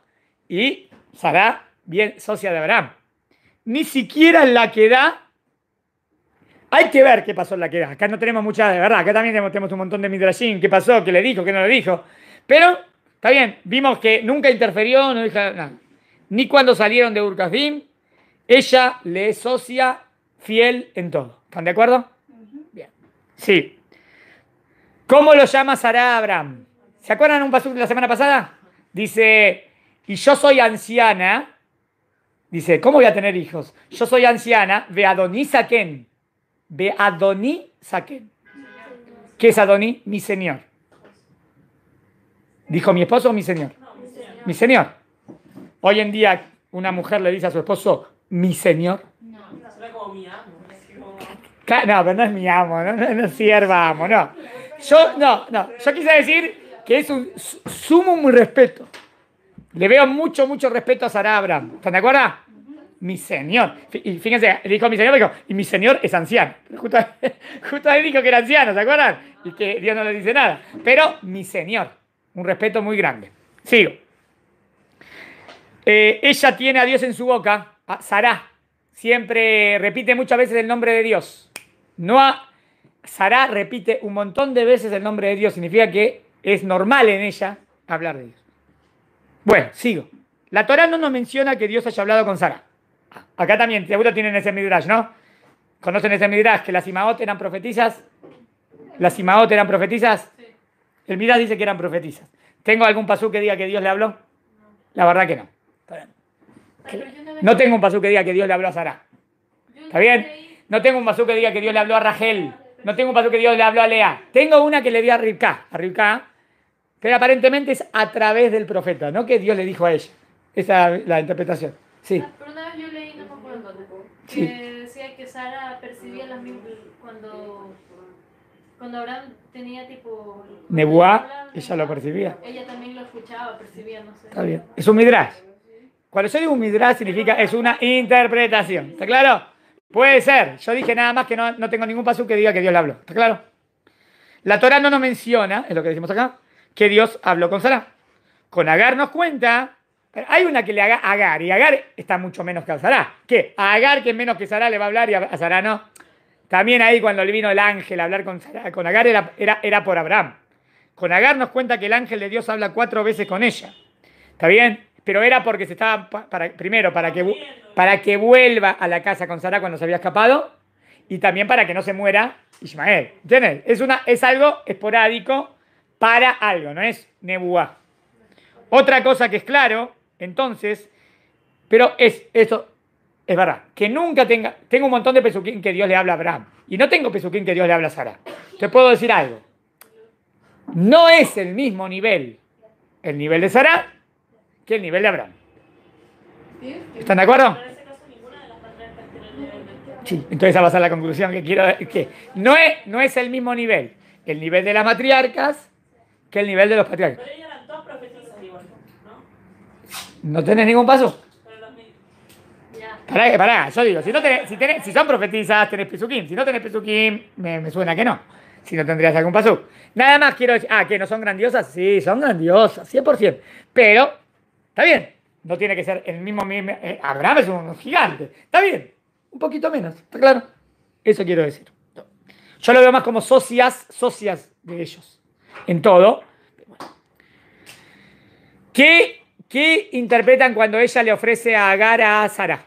Y Sara, bien socia de Abraham. Ni siquiera en la que da. Hay que ver qué pasó en la que da. Acá no tenemos mucha de verdad. Acá también tenemos, tenemos un montón de midrashim. ¿Qué pasó? ¿Qué le dijo? ¿Qué no le dijo? Pero Está bien, vimos que nunca interferió, no dijo nada. Ni cuando salieron de Urkazim, ella le es socia fiel en todo. ¿Están de acuerdo? Bien. Sí. ¿Cómo lo llama Sara Abraham? ¿Se acuerdan un paso de la semana pasada? Dice, y yo soy anciana. Dice, ¿cómo voy a tener hijos? Yo soy anciana, ve Adoní Saken. Ve Adoní Saken. ¿Qué es Adoní? Mi señor. ¿Dijo mi esposo o mi señor? Mi señor. Hoy en día una mujer le dice a su esposo, mi señor. Suena como mi amo. así como- Ca- No, pero no es mi amo, no, no, no es sierva amo, no. Yo, no, no. Yo quise decir que es un su- sumo muy respeto. Le veo mucho, mucho respeto a Sara Abraham. ¿Están de acuerdo? Mi señor. Y fíjense, dijo mi señor, dijo, y mi señor es anciano. Justo, justo ahí dijo que era anciano, ¿se acuerdan? Y que Dios no le dice nada. Pero mi señor. Un respeto muy grande. Sigo. Eh, ella tiene a Dios en su boca, a Sará. Siempre repite muchas veces el nombre de Dios. No a, Sará repite un montón de veces el nombre de Dios. Significa que es normal en ella hablar de Dios. Bueno, sigo. La Torah no nos menciona que Dios haya hablado con Sara. Acá también, seguro tienen ese midrash, ¿no? ¿Conocen ese midrash? Que las Imaot eran profetizas. ¿Las Imaot eran profetizas? El midrash dice que eran profetizas. ¿Tengo algún pasú que diga que Dios le habló? La verdad que no. No tengo un pasú que diga que Dios le habló a Sara. yo ¿Está bien? No tengo un pasú que diga que Dios le habló a Rachel. No tengo un pasú que Dios le habló a Lea. Tengo una que le dio a Ribka. A Ribka. Pero aparentemente es a través del profeta, no que Dios le dijo a ella. Esa es la interpretación. Sí. Ah, Pero una vez yo leí, no me acuerdo dónde, que Sí. decía que Sara percibía las mismas cuando, cuando Abraham tenía tipo... Nebuá, ella lo percibía. Ella también lo escuchaba, percibía, no sé. Está bien. Es un midrash. Cuando yo digo un midrash significa es una interpretación. ¿Está claro? Puede ser. Yo dije nada más que no, no tengo ningún paso que diga que Dios le habló. ¿Está claro? La Torah no nos menciona, es lo que decimos acá, que Dios habló con Sara. Con Agar nos cuenta. Hay una que le haga Agar, y Agar está mucho menos que a Sara. ¿Qué? A Agar, que menos que Sara, le va a hablar y a Sara no. También ahí cuando le vino el ángel a hablar con, Sara- con Agar era, era, era por Abraham. Con Agar nos cuenta que el ángel de Dios habla cuatro veces con ella. ¿Está bien? Pero era porque se estaba, pa- para, primero, para que, para que vuelva a la casa con Sara cuando se había escapado y también para que no se muera Ismael. ¿Entiendes? Es, una, es algo esporádico para algo, no es nebuá. Otra cosa que es claro, entonces, pero es eso, es verdad, que nunca tenga, tengo un montón de pesuquín que Dios le habla a Abraham y no tengo pesuquín que Dios le habla a Sara. Te puedo decir algo. No es el mismo nivel el nivel de Sara que el nivel de Abraham. ¿Están de acuerdo? Pero en ese caso ninguna de las patriarcas tiene el nivel de Sí, entonces esa va a la conclusión que quiero que no es, no es el mismo nivel, el nivel de las matriarcas que el nivel de los patriarcas. Pero ellas eran todas profetizas igual, ¿no? ¿No tenés ningún paso? Pero los mi- Ya. Pará, pará, yo digo, si, no tenés, si, tenés- si son profetizas, tenés pesuquín. Si no tenés pesuquín, me, me suena que no. Si no tendrías algún paso. Nada más quiero decir, ah, que no son grandiosas. Sí, son grandiosas, 100%. Pero, está bien, no tiene que ser el mismo. mismo- eh, Abraham es un gigante. Está bien, un poquito menos, ¿está claro? Eso quiero decir. Yo lo veo más como socias, socias de ellos. En todo. ¿Qué, qué interpretan cuando ella le ofrece a Agar a Sara?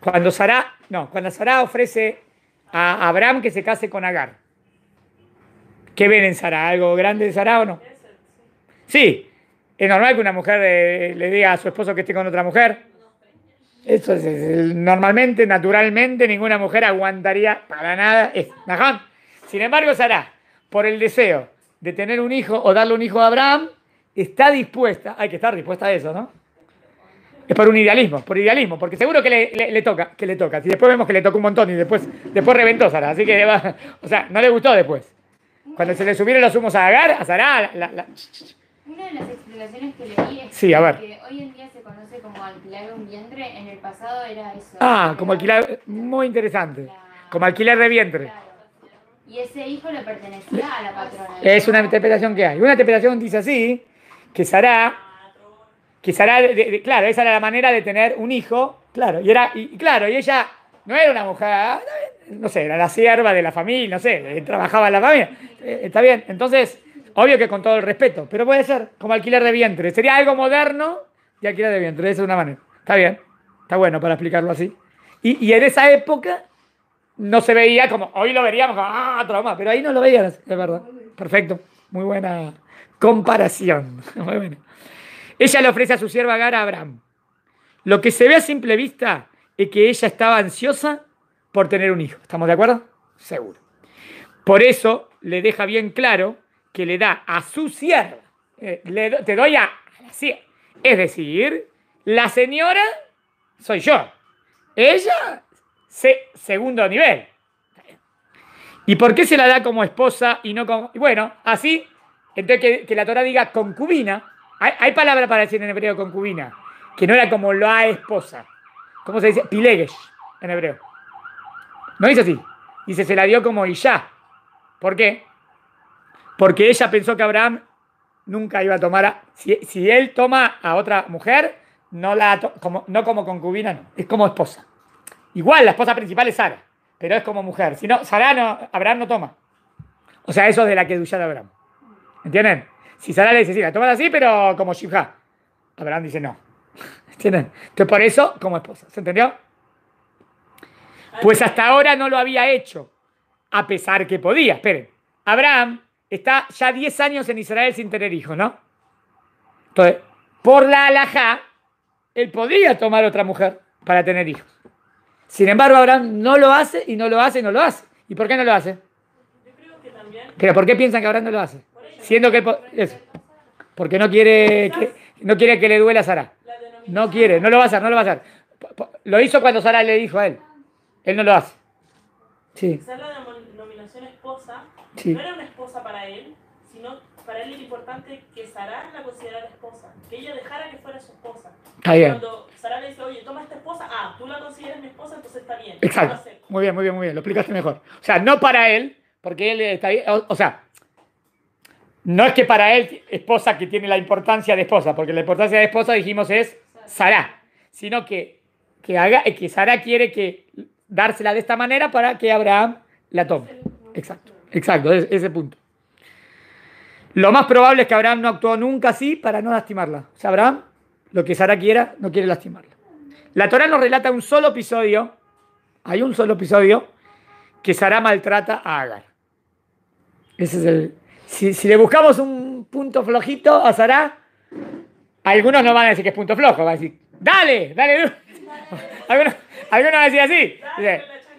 Cuando Sara, no, cuando Sara ofrece a Abraham que se case con Agar. ¿Qué ven en Sara? ¿Algo grande de Sara o no? Sí, es normal que una mujer eh, le diga a su esposo que esté con otra mujer. Eso es, es- normalmente, naturalmente, ninguna mujer aguantaría para nada. ¿Najón? Sin embargo, Sara, por el deseo de tener un hijo o darle un hijo a Abraham, está dispuesta, hay que estar dispuesta a eso, ¿no? Es por un idealismo, por idealismo, porque seguro que le, toca, que le toca. Si después vemos que le tocó un montón y después, después reventó Sara, así que va- o sea, no le gustó después. Cuando se le subieron los humos a Agar, a Sara, la- la- las explicaciones que leí es Sí, a ver. que hoy en día se conoce como alquilar un vientre, en el pasado era eso. ah, como alquilar, muy interesante, la- como alquiler de vientre. Claro. Y ese hijo le pertenecía a la patrona. Es una interpretación que hay. Una interpretación dice así, que Sara, que de- de- claro, esa era la manera de tener un hijo, claro, y era, y, claro, y ella no era una mujer, ah, no sé, era la sierva de la familia, no sé, trabajaba en la familia, eh, está bien, entonces, Obvio que con todo el respeto, pero puede ser como alquiler de vientre. Sería algo moderno de alquiler de vientre, esa es una manera. Está bien, está bueno para explicarlo así. Y, y en esa época no se veía como, hoy lo veríamos como, ah, trauma, pero ahí no lo veían, es verdad. Perfecto, muy buena comparación. Muy buena. Ella le ofrece a su sierva Agar a Abraham. Lo que se ve a simple vista es que ella estaba ansiosa por tener un hijo. ¿Estamos de acuerdo? Seguro. Por eso le deja bien claro que le da a su sierva, eh, te doy a, la sierva. Es decir, la señora soy yo. Ella, se- segundo nivel. ¿Y por qué se la da como esposa y no como... Bueno, así, entonces que, que la Torah diga concubina. Hay, hay palabra para decir en hebreo concubina, que no era como la esposa. ¿Cómo se dice? Pilegesh en hebreo. No dice así. Dice, se la dio como Isha. ¿Por qué? Porque ella pensó que Abraham nunca iba a tomar a... Si, si él toma a otra mujer, no, la como, no como concubina, no. Es como esposa. Igual, la esposa principal es Sara, pero es como mujer. Si no, Sara no, Abraham no toma. O sea, eso es de la que de Abraham. ¿Entienden? Si Sara le dice, sí, la tomas así, pero como Shibha. Abraham dice, no. ¿Entienden? Entonces, por eso, como esposa. ¿Se entendió? Pues hasta ahora no lo había hecho, a pesar que podía. Esperen, Abraham está ya 10 años en Israel sin tener hijos, ¿no? Entonces, por la alajá, él podría tomar otra mujer para tener hijos. Sin embargo, Abraham no lo hace y no lo hace y no lo hace. ¿Y por qué no lo hace? Yo creo que también. ¿Pero por qué piensan que Abraham no lo hace? Siendo que... Eso. Porque no quiere que, no quiere que le duela a Sara. No quiere, no lo va a hacer, no lo va a hacer. Lo hizo cuando Sara le dijo a él. Él no lo hace. Sí, Quizás la denominación esposa Sí. no era una esposa para él, sino para él era importante que Sara la considerara esposa, que ella dejara que fuera su esposa. está bien. Cuando Sara le dice, oye, toma esta esposa, ah, tú la consideras mi esposa, entonces está bien. Exacto. Muy bien, muy bien, muy bien. Lo explicaste mejor. O sea, no para él, porque él está bien. O, o sea, no es que para él esposa que tiene la importancia de esposa, porque la importancia de esposa dijimos es Sara, sino que, que, haga, que Sara quiere que dársela de esta manera para que Abraham la tome. Exacto, exacto, es- ese punto. Lo más probable es que Abraham no actuó nunca así para no lastimarla. O sea, Abraham, lo que Sara quiera, no quiere lastimarla. La Torah nos relata un solo episodio, hay un solo episodio, que Sara maltrata a Agar. Ese es el. Si, le buscamos un punto flojito a Sara, algunos no van a decir que es punto flojo, van a decir, dale, dale. du-". Algunos, algunos van a decir así.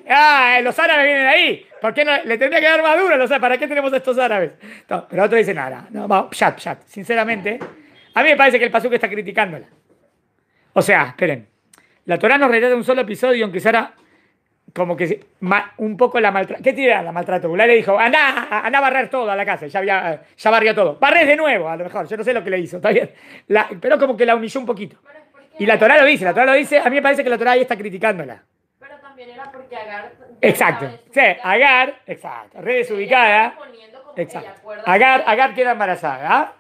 Ah, los árabes vienen ahí. ¿Por qué no? Le tendría que dar más duro, los árabes. ¿Para qué tenemos estos árabes? No, pero otro dice nada. No, va, chat, chat. Sinceramente, a mí me parece que el Pasuk está criticándola. O sea, esperen. La Torah nos relata un solo episodio en que Sara como que un poco la maltrató. ¿Qué tira la maltrató? Le dijo, anda, anda a barrer todo a la casa. Ya, había, ya barrió todo. Barres de nuevo, a lo mejor. Yo no sé lo que le hizo, está bien. La- pero como que la humilló un poquito. Y la Torah lo dice, la Torah lo dice. A mí me parece que la Torah ahí está criticándola. También era porque Agar. Exacto. Sí, Agar, exacto. Re desubicada. Exacto. Agar, Agar queda embarazada.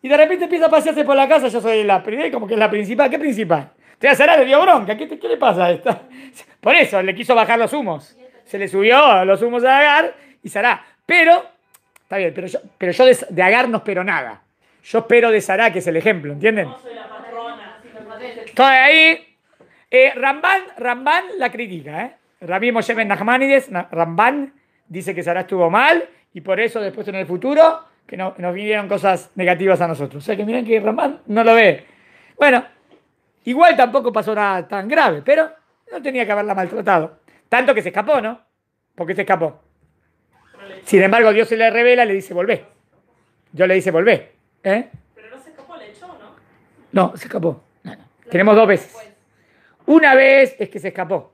Y de repente empieza a pasearse por la casa. Yo soy la primera, como que es la principal. ¿Qué principal? Te Sara le dio bronca. ¿Qué, te- qué le pasa a esta? Por eso le quiso bajar los humos. Se le subió los humos a Agar y Sara. Pero, está bien, pero yo, pero yo de, de Agar no espero nada. Yo espero de Sara, que es el ejemplo, ¿entienden? No soy la patrona. Entonces ahí, eh, Ramban, Ramban la critica, ¿eh? Rabbi Moshe Ben Nachmanides, Na- Ramban, dice que Sara estuvo mal y por eso después en el futuro que no- nos vinieron cosas negativas a nosotros. O sea que miren que Ramban no lo ve. Bueno, igual tampoco pasó nada tan grave, pero no tenía que haberla maltratado. Tanto que se escapó, ¿no? ¿Por qué se escapó? Sin embargo, Dios se le revela y le dice, volvé. Yo le dice, volvé. ¿Eh? Pero no se escapó, le echó, ¿no? No, se escapó. No, no. Tenemos dos veces. Una vez es que se escapó.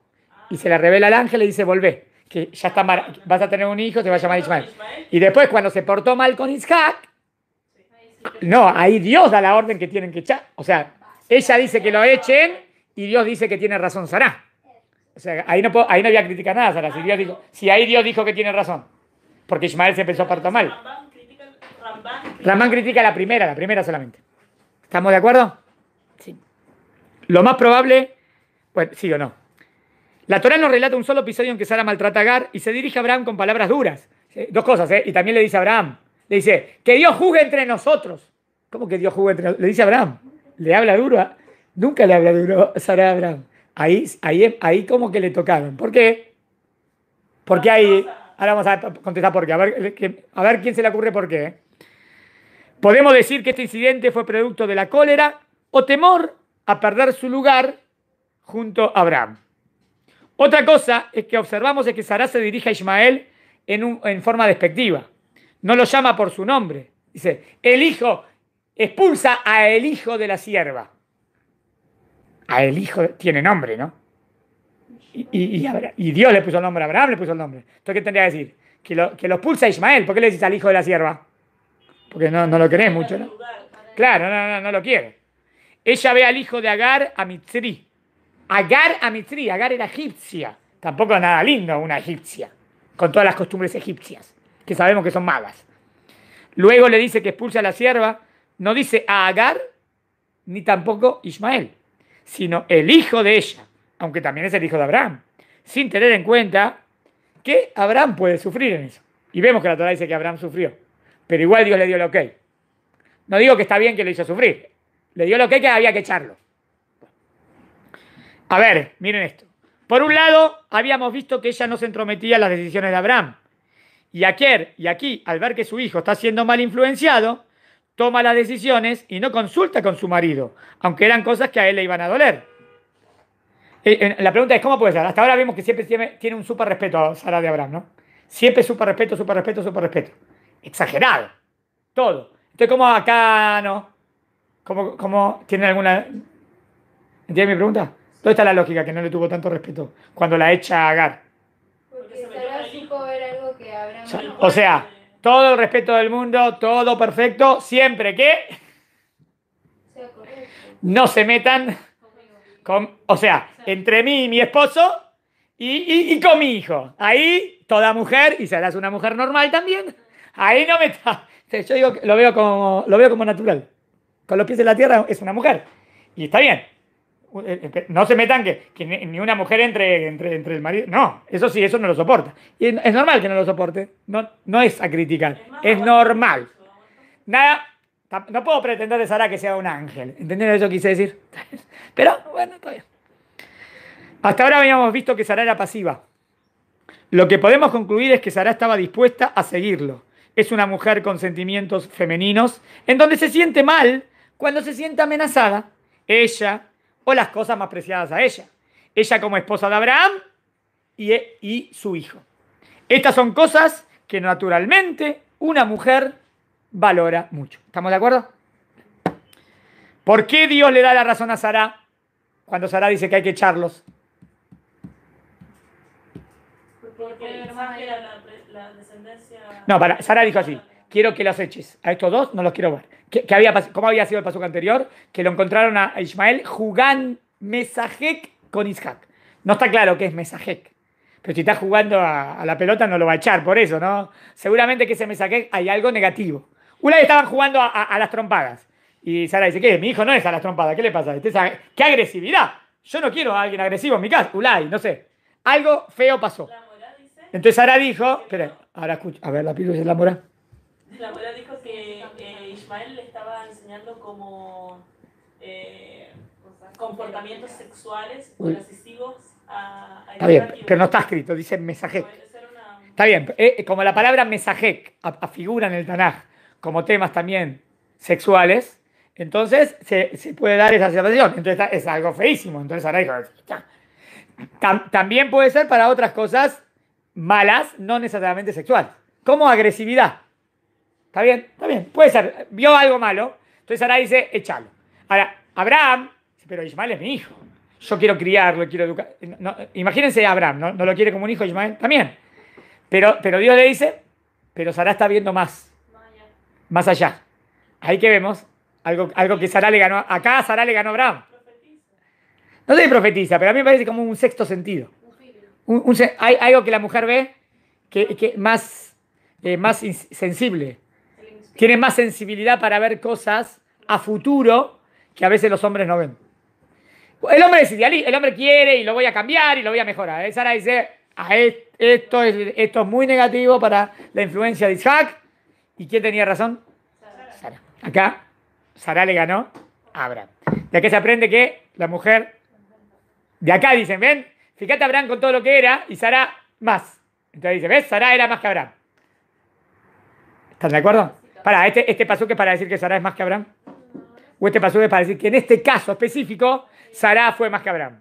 Y se le revela al ángel y dice, volvé. Que ya está mar- vas a tener un hijo, te va a llamar Ismael. Y después, cuando se portó mal con Isaac, no, ahí Dios da la orden que tienen que echar. O sea, ella dice que lo echen y Dios dice que tiene razón Sará. O sea, ahí no, puedo- ahí no voy a criticar nada, Sara. Si, Dios dijo, si ahí Dios dijo que tiene razón. Porque Ismael se empezó a portar mal. Ramán critica la primera, la primera solamente. ¿Estamos de acuerdo? Sí. Lo más probable, bueno, sí o no. La Torah nos relata un solo episodio en que Sara maltrata a Agar y se dirige a Abraham con palabras duras. Eh, Dos cosas, ¿eh? Y también le dice a Abraham, Le dice, que Dios juzgue entre nosotros. ¿Cómo que Dios juzgue entre nosotros? Le dice a Abraham. Le habla duro. a- Nunca le habla duro Sara a Abraham. Ahí, ahí, ahí como que le tocaron. ¿Por qué? Porque ahí... Ahora vamos a contestar por qué. A ver, ver quién se le ocurre por qué. Podemos decir que este incidente fue producto de la cólera o temor a perder su lugar junto a Abraham. Otra cosa es que observamos es que Sará se dirige a Ismael en, un- en forma despectiva. No lo llama por su nombre. Dice, el hijo expulsa a el hijo de la sierva. A el hijo, tiene nombre, ¿no? Y, y- y Abra- y Dios le puso el nombre, Abraham le puso el nombre. Entonces, ¿qué tendría que decir? Que lo, que lo expulsa a Ismael. ¿Por qué le decís al hijo de la sierva? Porque no, no lo querés mucho, ¿no? Claro, no, no, no lo quiere. Ella ve al hijo de Agar a Mitzri. Agar a Mitzri. Agar era egipcia. Tampoco nada lindo una egipcia. Con todas las costumbres egipcias. Que sabemos que son malas. Luego le dice que expulsa a la sierva. No dice a Agar ni tampoco Ismael. Sino el hijo de ella. Aunque también es el hijo de Abraham. Sin tener en cuenta que Abraham puede sufrir en eso. Y vemos que la Torah dice que Abraham sufrió. Pero igual Dios le dio el ok. No digo que está bien que lo hizo sufrir. Le dio lo que que había que echarlo. A ver, miren esto. Por un lado, habíamos visto que ella no se entrometía en las decisiones de Abraham. Y aquí, al ver que su hijo está siendo mal influenciado, toma las decisiones y no consulta con su marido, aunque eran cosas que a él le iban a doler. Eh, La pregunta es, ¿cómo puede ser? Hasta ahora vemos que siempre tiene, un súper respeto a Sara de Abraham, ¿no? Siempre súper respeto, súper respeto, súper respeto. Exagerado. Todo. Entonces, ¿cómo acá no? ¿Cómo, cómo alguna... ¿Entiendes mi pregunta? ¿Dónde está la lógica que no le tuvo tanto respeto cuando la echa a Agar? Porque Sara supo ver algo que Abraham O sea, o sea, todo el respeto del mundo, todo perfecto, siempre que no se metan con, o sea, entre mí y mi esposo y, y- y con mi hijo. Ahí toda mujer, y serás una mujer normal también, ahí no me está. Yo digo, lo veo como, lo veo como natural. Con los pies en la tierra es una mujer. Y está bien. Eh, No se metan que, que ni una mujer entre, entre, entre el marido. No, eso sí, eso no lo soporta. Y es normal que no lo soporte. No, no es a criticar. Es normal. Nada, no puedo pretender de Sara que sea un ángel. ¿Entendieron eso que quise decir? Pero bueno, está bien. Hasta ahora habíamos visto que Sara era pasiva. Lo que podemos concluir es que Sara estaba dispuesta a seguirlo. Es una mujer con sentimientos femeninos, en donde se siente mal cuando se siente amenazada. Ella o las cosas más preciadas a ella. Ella como esposa de Abraham y, y su hijo. Estas son cosas que naturalmente una mujer valora mucho. ¿Estamos de acuerdo? ¿Por qué Dios le da la razón a Sara cuando Sara dice que hay que echarlos? Porque la descendencia. No, para, Sara dijo así, quiero que los eches. A estos dos no los quiero ver. ¿Qué, qué había, ¿Cómo había sido el paso anterior? Que lo encontraron a Ismael jugando Mesajek con Isaac. No está claro qué es Mesajek. Pero si está jugando a, a la pelota no lo va a echar por eso, ¿no? Seguramente que ese Mesajek hay algo negativo. Una vez estaban jugando a, a- a las trompadas. Y Sara dice, ¿qué? Mi hijo no es a las trompadas. ¿Qué le pasa? Este ¿Qué agresividad? Yo no quiero a alguien agresivo en mi casa. Ulay, no sé. Algo feo pasó. Entonces Sara dijo, espera, ahora escucha, a ver, la pido es la mora. La Morá dijo que eh, Ismael le estaba enseñando como eh, comportamientos sexuales lascivos a, a Está bien, pero no está escrito, dice una- Está bien, eh, como la palabra mesajek a- afigura en el Tanaj como temas también sexuales, entonces se, se puede dar esa situación. Entonces es algo feísimo. Entonces ahora dijo. Tam- también puede ser para otras cosas malas, no necesariamente sexuales, como agresividad. ¿Está bien? Está bien. Puede ser. Vio algo malo. Entonces ahora dice, échalo. Ahora, Abraham, pero Ismael es mi hijo. Yo quiero criarlo, quiero educar. No, imagínense a Abraham, ¿no? ¿no lo quiere como un hijo Ismael? También. Pero, pero Dios le dice, pero Sara está viendo más, más allá. Ahí que vemos algo, algo que Sara le ganó. Acá Sara le ganó a Abraham. No si profetiza, pero a mí me parece como un sexto sentido. Un- un hay algo que la mujer ve que, que más, eh, más sensible. Tiene más sensibilidad para ver cosas a futuro que a veces los hombres no ven. El hombre es idealista, el hombre quiere y lo voy a cambiar y lo voy a mejorar. Sara dice, "Ah, es- esto, es, esto es muy negativo para la influencia de Isaac ¿Y quién tenía razón? Sara. Acá, Sara le ganó a Abraham. De aquí se aprende que la mujer, de acá dicen, ven, fíjate Abraham con todo lo que era y Sara más. Entonces dice, ¿ves? Sara era más que Abraham. ¿Están de acuerdo? Para, este, este paso que para decir que Sara es más que Abraham. O este paso es para decir que en este caso específico, Sara fue más que Abraham.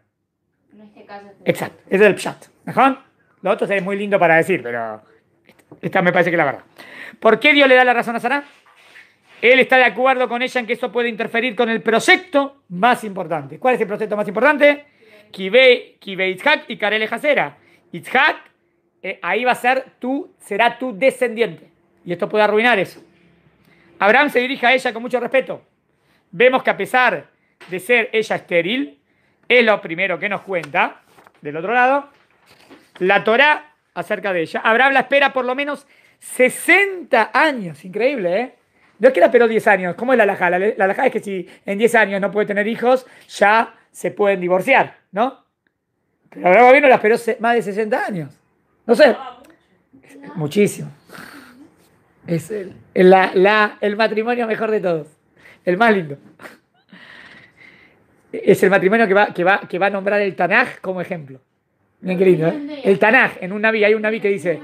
En este caso Exacto, ese es el pshat. ¿Mejor? Lo otro es muy lindo para decir, pero esta me parece que es la verdad. ¿Por qué Dios le da la razón a Sara? Él está de acuerdo con ella en que eso puede interferir con el proyecto más importante. ¿Cuál es el proyecto más importante? Kibe, Kibe Itzhak y Karele Hasera. Itzhak, eh, ahí va a ser tú, será tu descendiente. Y esto puede arruinar eso. Abraham se dirige a ella con mucho respeto. Vemos que a pesar de ser ella estéril, es lo primero que nos cuenta, del otro lado, la Torá acerca de ella. Abraham la espera por lo menos 60 años. Increíble, ¿eh? No es que la esperó 10 años. ¿Cómo es la alajá? La, la alajá es que si en 10 años no puede tener hijos, ya se pueden divorciar, ¿no? Pero Abraham vino la esperó más de 60 años. No sé. Muchísimo. Es el- la- la- el matrimonio mejor de todos. El más lindo. Es el matrimonio que va, que va, que va a nombrar el Tanaj como ejemplo. Miren qué lindo, ¿eh? El Tanaj, en un naví, hay un naví que dice.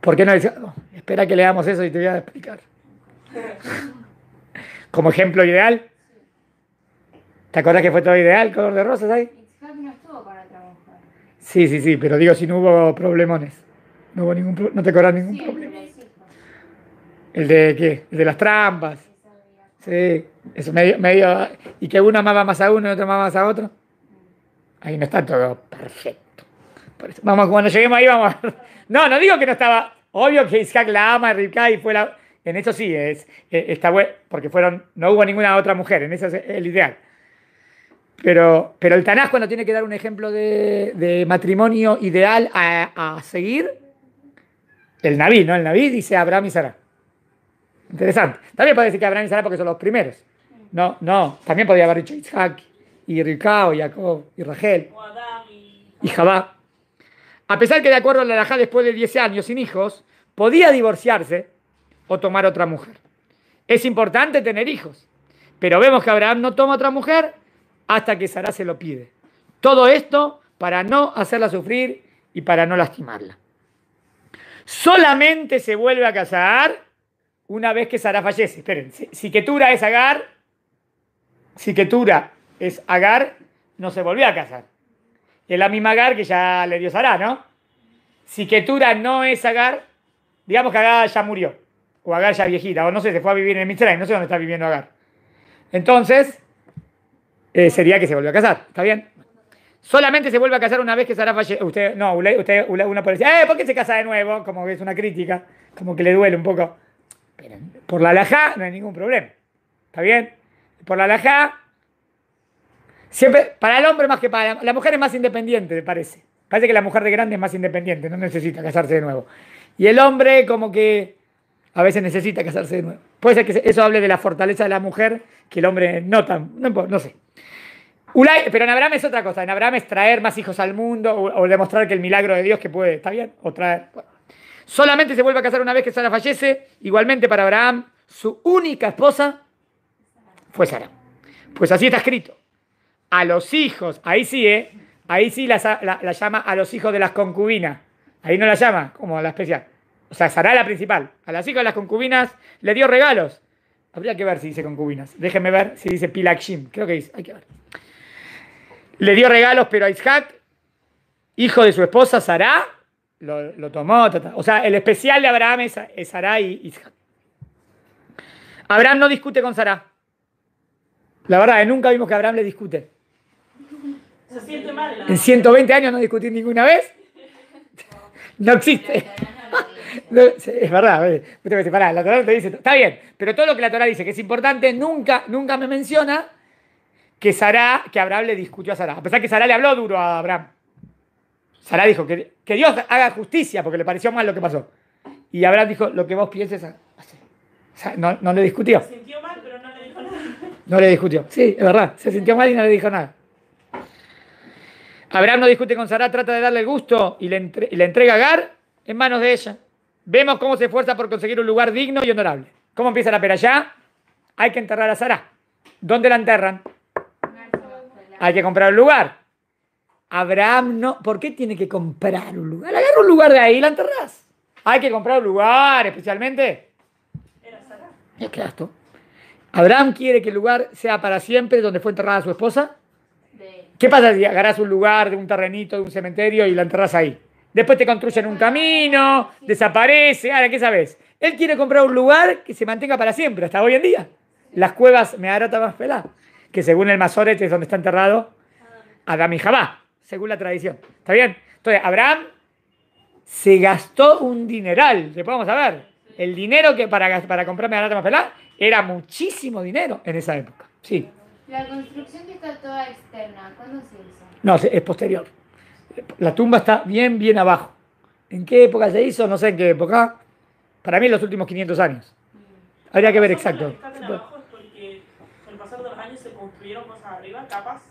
¿por qué no dice? no, espera que leamos eso y te voy a explicar. Como ejemplo ideal. ¿Te acuerdas que fue todo ideal, color de rosas ahí? Isaac no estuvo con otra mujer. Sí, sí, sí, pero digo si no hubo problemones. No hubo ningún pro- no te acuerdas ningún problema. ¿El de qué? El de las trampas. Sí, eso medio, medio. Y que uno amaba más a uno y otro amaba más a otro. Ahí no está todo perfecto. Por eso- vamos, cuando lleguemos ahí vamos. No, no digo que no estaba. Obvio que Isaac la ama, Rivka, y fue la. En eso sí, es, eh, está bueno, porque fueron, no hubo ninguna otra mujer, en eso es el ideal. Pero, pero el Tanaj cuando tiene que dar un ejemplo de, de matrimonio ideal a, a seguir, el Naví, ¿no? El Naví dice Abraham y Sara. Interesante. También puede decir que Abraham y Sara porque son los primeros. No, no. También podría haber dicho Isaac y Ricao, y Jacob y Rachel y. Jabá. A pesar que de acuerdo a la Alajá después de 10 años sin hijos, podía divorciarse o tomar otra mujer. Es importante tener hijos, pero vemos que Abraham no toma otra mujer hasta que Sara se lo pide. Todo esto para no hacerla sufrir y para no lastimarla. Solamente se vuelve a casar una vez que Sara fallece. Esperen, si, Ketura es Agar, si Ketura es Agar, no se volvió a casar. Es la misma Agar que ya le dio Sara, ¿no? Si Ketura no es Agar, digamos que Agar ya murió, o Agar ya viejita, o no sé, se fue a vivir en Mitzrayim, no sé dónde está viviendo Agar. Entonces, eh, sería que se volvió a casar, ¿está bien? Solamente se vuelve a casar una vez que Sara fallece. Usted, no, usted, uno puede decir, eh, ¿por qué se casa de nuevo? Como que es una crítica, como que le duele un poco. Por la alajá no hay ningún problema, ¿está bien? Por la alajá Siempre, para el hombre más que para la, la mujer es más independiente, me parece. Parece que la mujer de grande es más independiente, no necesita casarse de nuevo. Y el hombre como que a veces necesita casarse de nuevo. Puede ser que eso hable de la fortaleza de la mujer, que el hombre no tan, no sé. Pero en Abraham es otra cosa, en Abraham es traer más hijos al mundo o, demostrar que el milagro de Dios que puede, ¿está bien? O traer... Solamente se vuelve a casar una vez que Sara fallece, igualmente para Abraham, su única esposa fue Sara. Pues así está escrito a los hijos, ahí sí, ¿eh? Ahí sí la, la- la llama a los hijos de las concubinas. Ahí no la llama como a la especial. O sea, Sara la principal. A los hijos de las concubinas le dio regalos. Habría que ver si dice concubinas. Déjenme ver si dice Pilakshim. Creo que dice. Hay que ver. Le dio regalos, pero a Isaac, hijo de su esposa Sara, lo, lo tomó. O sea, el especial de Abraham es, es Sara y Isaac. Abraham no discute con Sara. La verdad, nunca vimos que Abraham le discute. Se siente mal. En 120 años no discutí ninguna vez. No existe. No, es verdad. eh. Pará, la Torah te dice, está bien, pero todo lo que la Torah dice que es importante, nunca, nunca me menciona que Sara, que Abraham le discutió a Sara. A pesar que Sara le habló duro a Abraham. Sara dijo que, que Dios haga justicia porque le pareció mal lo que pasó. Y Abraham dijo, lo que vos pienses, haz". O sea, no, no le discutió. Se sintió mal, pero no le dijo nada. No le discutió. Sí, es verdad. Se sintió mal y no le dijo nada. Abraham no discute con Sara, trata de darle el gusto y le, entre- y le entrega a Agar en manos de ella. Vemos cómo se esfuerza por conseguir un lugar digno y honorable. ¿Cómo empieza la allá Hay que enterrar a Sara. ¿Dónde la enterran? Hay que comprar un lugar. Abraham no. ¿Por qué tiene que comprar un lugar? Agarra un lugar de ahí y la enterras. Hay que comprar un lugar, especialmente. Era Sara. Abraham quiere que el lugar sea para siempre donde fue enterrada su esposa. ¿Qué pasa si agarras un lugar de un terrenito, de un cementerio y la enterras ahí? Después te construyen un camino, desaparece. Ahora, ¿qué sabes? Él quiere comprar un lugar que se mantenga para siempre, hasta hoy en día. Las cuevas me hará más pelá, que según el Masoret es donde está enterrado Adam y Jabá, según la tradición. ¿Está bien? Entonces, Abraham se gastó un dineral, después vamos a ver. El dinero que para, para comprarme a más pelá era muchísimo dinero en esa época. Sí. La construcción que está toda externa, ¿cuándo se hizo? No, es posterior. La tumba está bien, bien abajo. ¿En qué época se hizo? No sé en qué época. Para mí en los últimos 500 años. Habría que ver exacto. Están abajo es porque con el pasar de los años se construyeron cosas arriba, capas.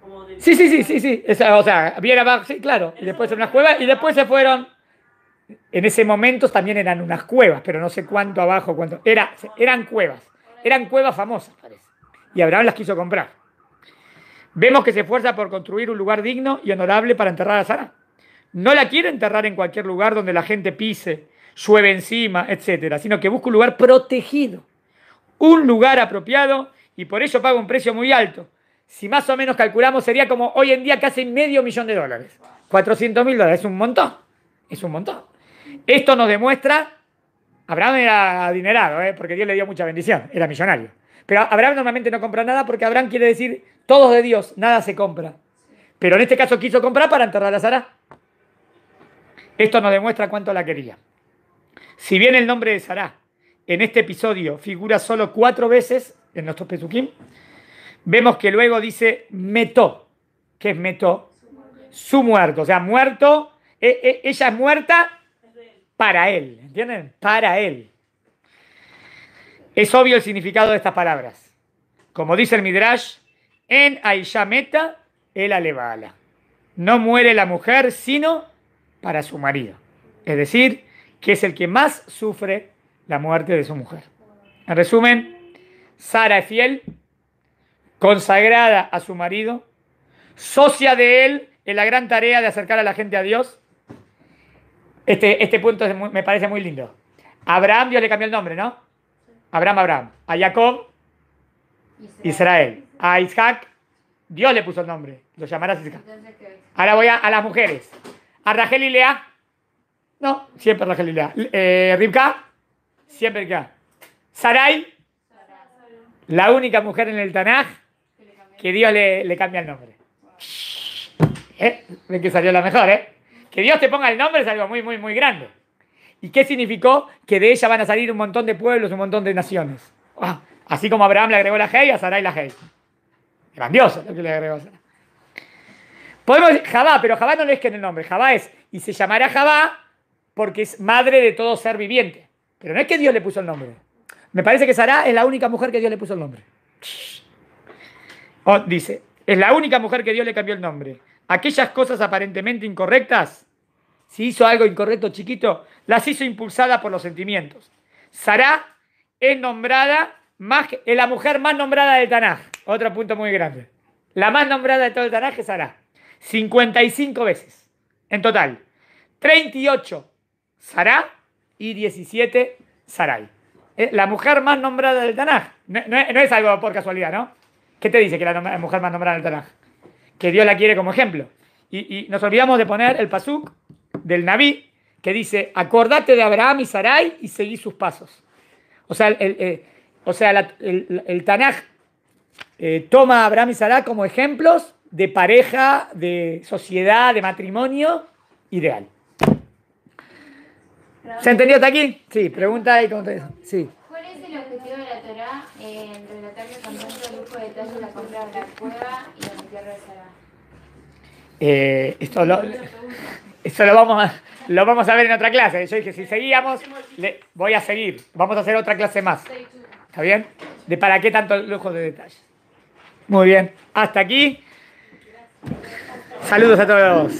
Como de... Sí, sí, sí, sí, sí. O sea, bien abajo, sí, claro. Y después en unas cuevas y después se fueron. En ese momento también eran unas cuevas, pero no sé cuánto abajo, cuánto. Era, eran cuevas. Eran cuevas famosas, parece y Abraham las quiso comprar. Vemos que se esfuerza por construir un lugar digno y honorable para enterrar a Sara. No la quiere enterrar en cualquier lugar donde la gente pise, llueve encima, etc., sino que busca un lugar protegido, un lugar apropiado y por ello paga un precio muy alto. Si más o menos calculamos, sería como hoy en día casi medio millón de dólares. 400 mil dólares, es un montón. Es un montón. Esto nos demuestra, Abraham era adinerado, ¿eh? porque Dios le dio mucha bendición, era millonario. Pero Abraham normalmente no compra nada porque Abraham quiere decir todos de Dios, nada se compra. Pero en este caso quiso comprar para enterrar a Sara. Esto nos demuestra cuánto la quería. Si bien el nombre de Sara en este episodio figura solo cuatro veces en nuestros Pesukim, vemos que luego dice metó. ¿Qué es metó? Su muerto. O sea, muerto. E, e, ella es muerta para él. ¿Entienden? Para él. Es obvio el significado de estas palabras. Como dice el Midrash, en Aisha Meta, el Alebala. No muere la mujer sino para su marido. Es decir, que es el que más sufre la muerte de su mujer. En resumen, Sara es fiel, consagrada a su marido, socia de él en la gran tarea de acercar a la gente a Dios. Este, este punto me parece muy lindo. Abraham, Dios le cambió el nombre, ¿no? Abraham, Abraham. A Jacob, Israel. A Isaac, Dios le puso el nombre. Lo llamarás Isaac. Ahora voy a, las mujeres. A Rachel y Lea. No, siempre Rachel y Lea. Eh, Ribka, siempre Ribka. Sarai, la única mujer en el Tanaj que Dios le, cambia el nombre. ¿Eh? Ven que salió la mejor, ¿eh? Que Dios te ponga el nombre es algo muy, muy, muy grande. ¿Y qué significó? Que de ella van a salir un montón de pueblos, un montón de naciones. Ah, así como Abraham le agregó la Hei, a Sarai la Hei. Grandioso lo que le agregó Sarai. Podemos decir Jabá, pero Jabá no le es que en el nombre. Jabá es, y se llamará Jabá porque es madre de todo ser viviente. Pero no es que Dios le puso el nombre. Me parece que Sara es la única mujer que Dios le puso el nombre. Oh, dice, es la única mujer que Dios le cambió el nombre. Aquellas cosas aparentemente incorrectas si hizo algo incorrecto chiquito, las hizo impulsada por los sentimientos. Sará es nombrada más es la mujer más nombrada del Tanaj. Otro punto muy grande. La más nombrada de todo el Tanaj es Sará. 55 veces en total. 38 Sará y 17 Sarai. La mujer más nombrada del Tanaj. No, es algo por casualidad, ¿no? ¿Qué te dice que la mujer más nombrada del Tanaj? Que Dios la quiere como ejemplo. Y, y nos olvidamos de poner el pasuk del Naví que dice, acordate de Abraham y Sarai y seguí sus pasos. O sea, el, eh, o sea, el, Tanaj eh, toma a Abraham y Sarai como ejemplos de pareja, de sociedad, de matrimonio ideal. ¿Se entendió hasta aquí? Sí, pregunta y contesta. Sí. ¿Cuál es el objetivo de la Torah en relatarle con tanto lujo de detalle la compra de la cueva y la tierra de Sarai? Eh, esto lo, eso lo vamos, a, lo vamos a ver en otra clase. Yo dije, si seguíamos, le, voy a seguir. Vamos a hacer otra clase más. ¿Está bien? De para qué tanto lujo de detalle. Muy bien. Hasta aquí. Saludos a todos.